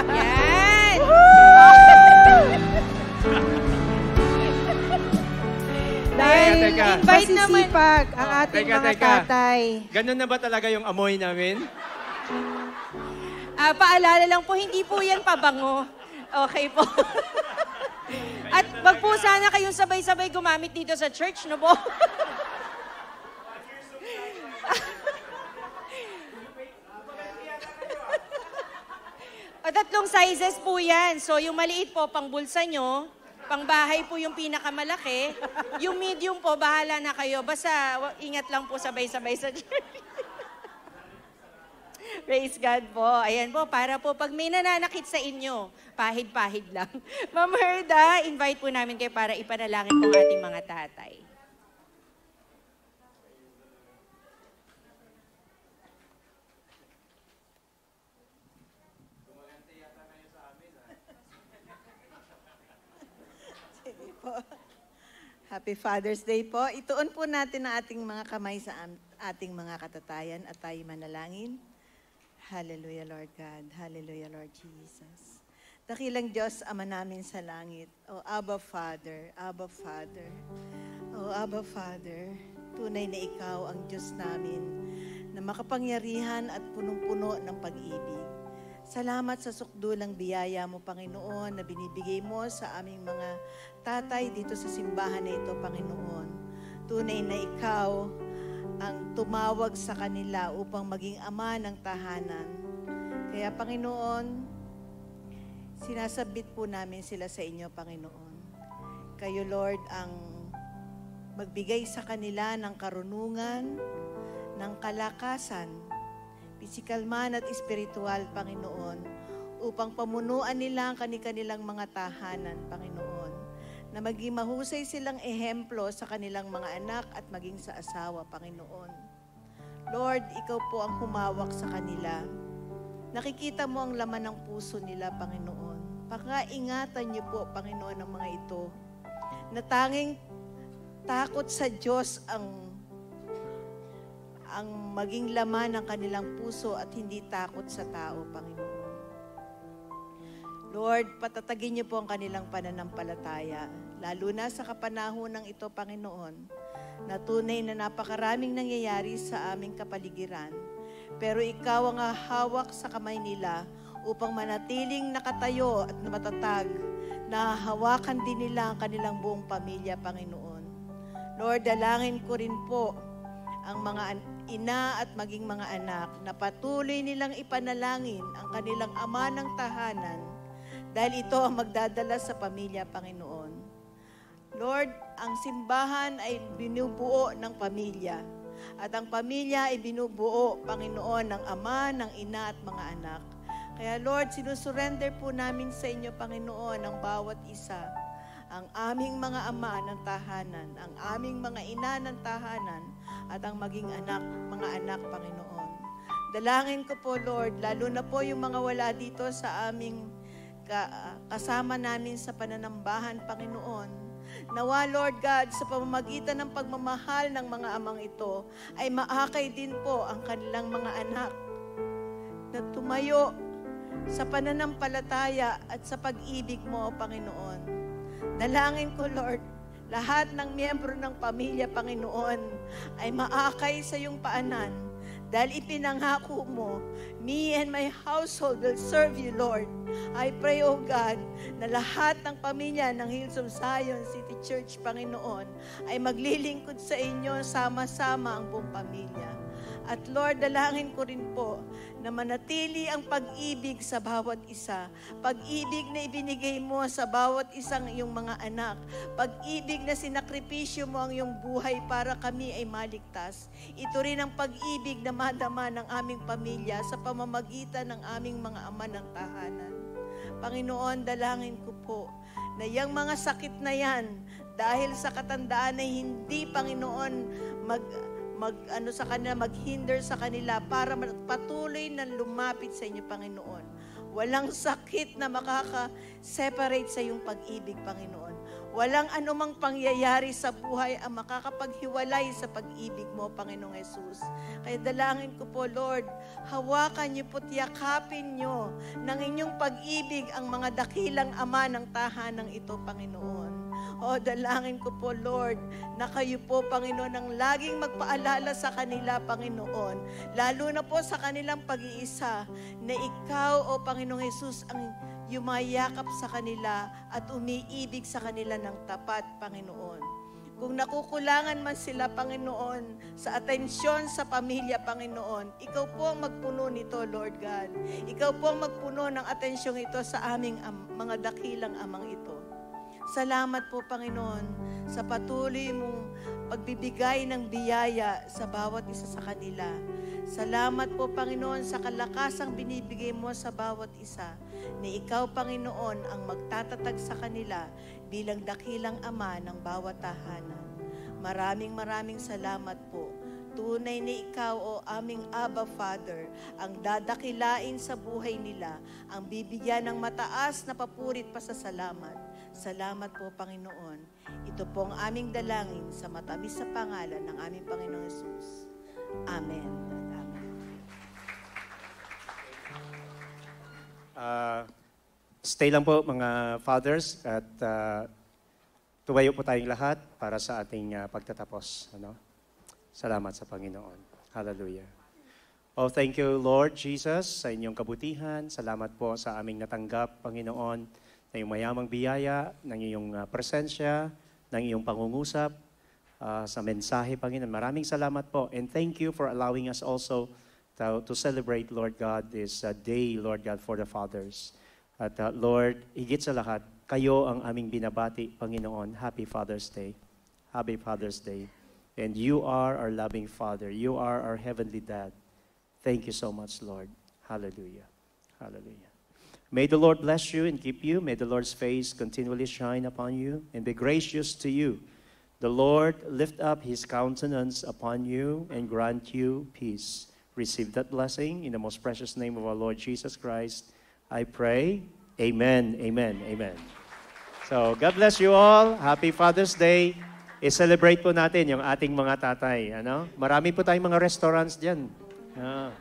Yan! *laughs* Dahil Teka, teka. Invite naman. masisipag ang ating Teka, mga teka. tatay. Ganun na ba talaga yung amoy namin? Ah, paalala lang po, hindi po yan pabango. Okay po. *laughs* At wag po sana kayong sabay-sabay gumamit dito sa church, no po? O, tatlong sizes po yan. So, yung maliit po, pang bulsa nyo. Pang bahay po yung pinakamalaki. Yung medium po, bahala na kayo. Basta, ingat lang po sabay-sabay sa church. *laughs* Praise God po. Ayan po, para po pag may nananakit sa inyo, pahid-pahid lang. *laughs* Ma'am Herda, invite po namin kayo para ipanalangin ang ating mga tatay. Happy Father's Day po. Ituon po natin ang ating mga kamay sa ating mga katatayan at tayo manalangin. Hallelujah, Lord God. Hallelujah, Lord Jesus. Dakilang Diyos, Ama namin sa langit. O Abba Father, Abba Father. O Abba Father, tunay na Ikaw ang Diyos namin na makapangyarihan at punong-puno ng pag-ibig. Salamat sa sukdulang biyaya mo, Panginoon, na binibigay mo sa aming mga tatay dito sa simbahan na ito, Panginoon. Tunay na ikaw ang tumawag sa kanila upang maging ama ng tahanan. Kaya, Panginoon, sinasabit po namin sila sa inyo, Panginoon. Kayo, Lord, ang magbigay sa kanila ng karunungan, ng kalakasan, physical man at spiritual, Panginoon, upang pamunuan nila ang kanilang mga tahanan, Panginoon, na maging mahusay silang ehemplo sa kanilang mga anak at maging sa asawa, Panginoon. Lord, Ikaw po ang humawak sa kanila. Nakikita mo ang laman ng puso nila, Panginoon. Pakaingatan niyo po, Panginoon, ang mga ito na tanging takot sa Diyos ang ang maging laman ng kanilang puso at hindi takot sa tao, Panginoon. Lord, patatagin niyo po ang kanilang pananampalataya, lalo na sa kapanahon ng ito, Panginoon, na tunay na napakaraming nangyayari sa aming kapaligiran. Pero ikaw ang hawak sa kamay nila upang manatiling nakatayo at matatag na hawakan din nila ang kanilang buong pamilya, Panginoon. Lord, dalangin ko rin po ang mga ina at maging mga anak na patuloy nilang ipanalangin ang kanilang ama ng tahanan dahil ito ang magdadala sa pamilya, Panginoon. Lord, ang simbahan ay binubuo ng pamilya. At ang pamilya ay binubuo, Panginoon, ng ama, ng ina at mga anak. Kaya Lord, sinusurrender po namin sa inyo, Panginoon, ang bawat isa. Ang aming mga ama ng tahanan, ang aming mga ina ng tahanan, at ang maging anak, mga anak, Panginoon. Dalangin ko po, Lord, lalo na po yung mga wala dito sa aming ka- kasama namin sa pananambahan, Panginoon. Nawa, Lord God, sa pamamagitan ng pagmamahal ng mga amang ito, ay maakay din po ang kanilang mga anak na tumayo sa pananampalataya at sa pag-ibig mo, Panginoon. Dalangin ko, Lord, lahat ng miyembro ng pamilya, Panginoon, ay maakay sa iyong paanan dahil ipinangako mo, me and my household will serve you, Lord. I pray, O God, na lahat ng pamilya ng Hills of Zion City Church, Panginoon, ay maglilingkod sa inyo sama-sama ang buong pamilya. At Lord, dalangin ko rin po na manatili ang pag-ibig sa bawat isa. Pag-ibig na ibinigay mo sa bawat isang iyong mga anak. Pag-ibig na sinakripisyo mo ang iyong buhay para kami ay maligtas. Ito rin ang pag-ibig na madama ng aming pamilya sa pamamagitan ng aming mga ama ng tahanan. Panginoon, dalangin ko po na yung mga sakit na yan, dahil sa katandaan ay hindi, Panginoon, mag mag ano sa kanila, maghinder sa kanila para patuloy na lumapit sa inyo, Panginoon. Walang sakit na makaka-separate sa iyong pag-ibig, Panginoon. Walang anumang pangyayari sa buhay ang makakapaghiwalay sa pag-ibig mo, Panginoong Yesus. Kaya dalangin ko po, Lord, hawakan niyo po, yakapin niyo ng inyong pag-ibig ang mga dakilang ama ng tahanang ito, Panginoon. O dalangin ko po, Lord, na kayo po, Panginoon, ang laging magpaalala sa kanila, Panginoon. Lalo na po sa kanilang pag-iisa, na ikaw, o Panginoong Jesus, ang yumayakap sa kanila at umiibig sa kanila ng tapat, Panginoon. Kung nakukulangan man sila, Panginoon, sa atensyon sa pamilya, Panginoon, ikaw po ang magpuno nito, Lord God. Ikaw po ang magpuno ng atensyong ito sa aming am- mga dakilang amang ito. Salamat po, Panginoon, sa patuloy mong pagbibigay ng biyaya sa bawat isa sa kanila. Salamat po, Panginoon, sa kalakasang binibigay mo sa bawat isa na ikaw, Panginoon, ang magtatatag sa kanila bilang dakilang ama ng bawat tahanan. Maraming maraming salamat po. Tunay na ikaw o aming Abba Father ang dadakilain sa buhay nila, ang bibigyan ng mataas na papurit pa sa salamat Salamat po, Panginoon. Ito po ang aming dalangin sa matamis sa pangalan ng aming Panginoong Yesus. Amen. Uh, stay lang po mga fathers at uh, tuwayo po tayong lahat para sa ating uh, pagtatapos. Ano? Salamat sa Panginoon. Hallelujah. Oh, thank you, Lord Jesus, sa inyong kabutihan. Salamat po sa aming natanggap, Panginoon ng iyong mayamang biyaya, ng iyong presensya, ng iyong pangungusap uh, sa mensahe, Panginoon. Maraming salamat po. And thank you for allowing us also to, to celebrate, Lord God, this uh, day, Lord God, for the fathers. At uh, Lord, higit sa lahat, kayo ang aming binabati, Panginoon. Happy Father's Day. Happy Father's Day. And you are our loving Father. You are our heavenly Dad. Thank you so much, Lord. Hallelujah. Hallelujah. May the Lord bless you and keep you. May the Lord's face continually shine upon you and be gracious to you. The Lord lift up his countenance upon you and grant you peace. Receive that blessing in the most precious name of our Lord Jesus Christ. I pray. Amen. Amen. Amen. So, God bless you all. Happy Father's Day. I-celebrate po natin yung ating mga tatay. Ano? Marami po tayong mga restaurants dyan. Ah.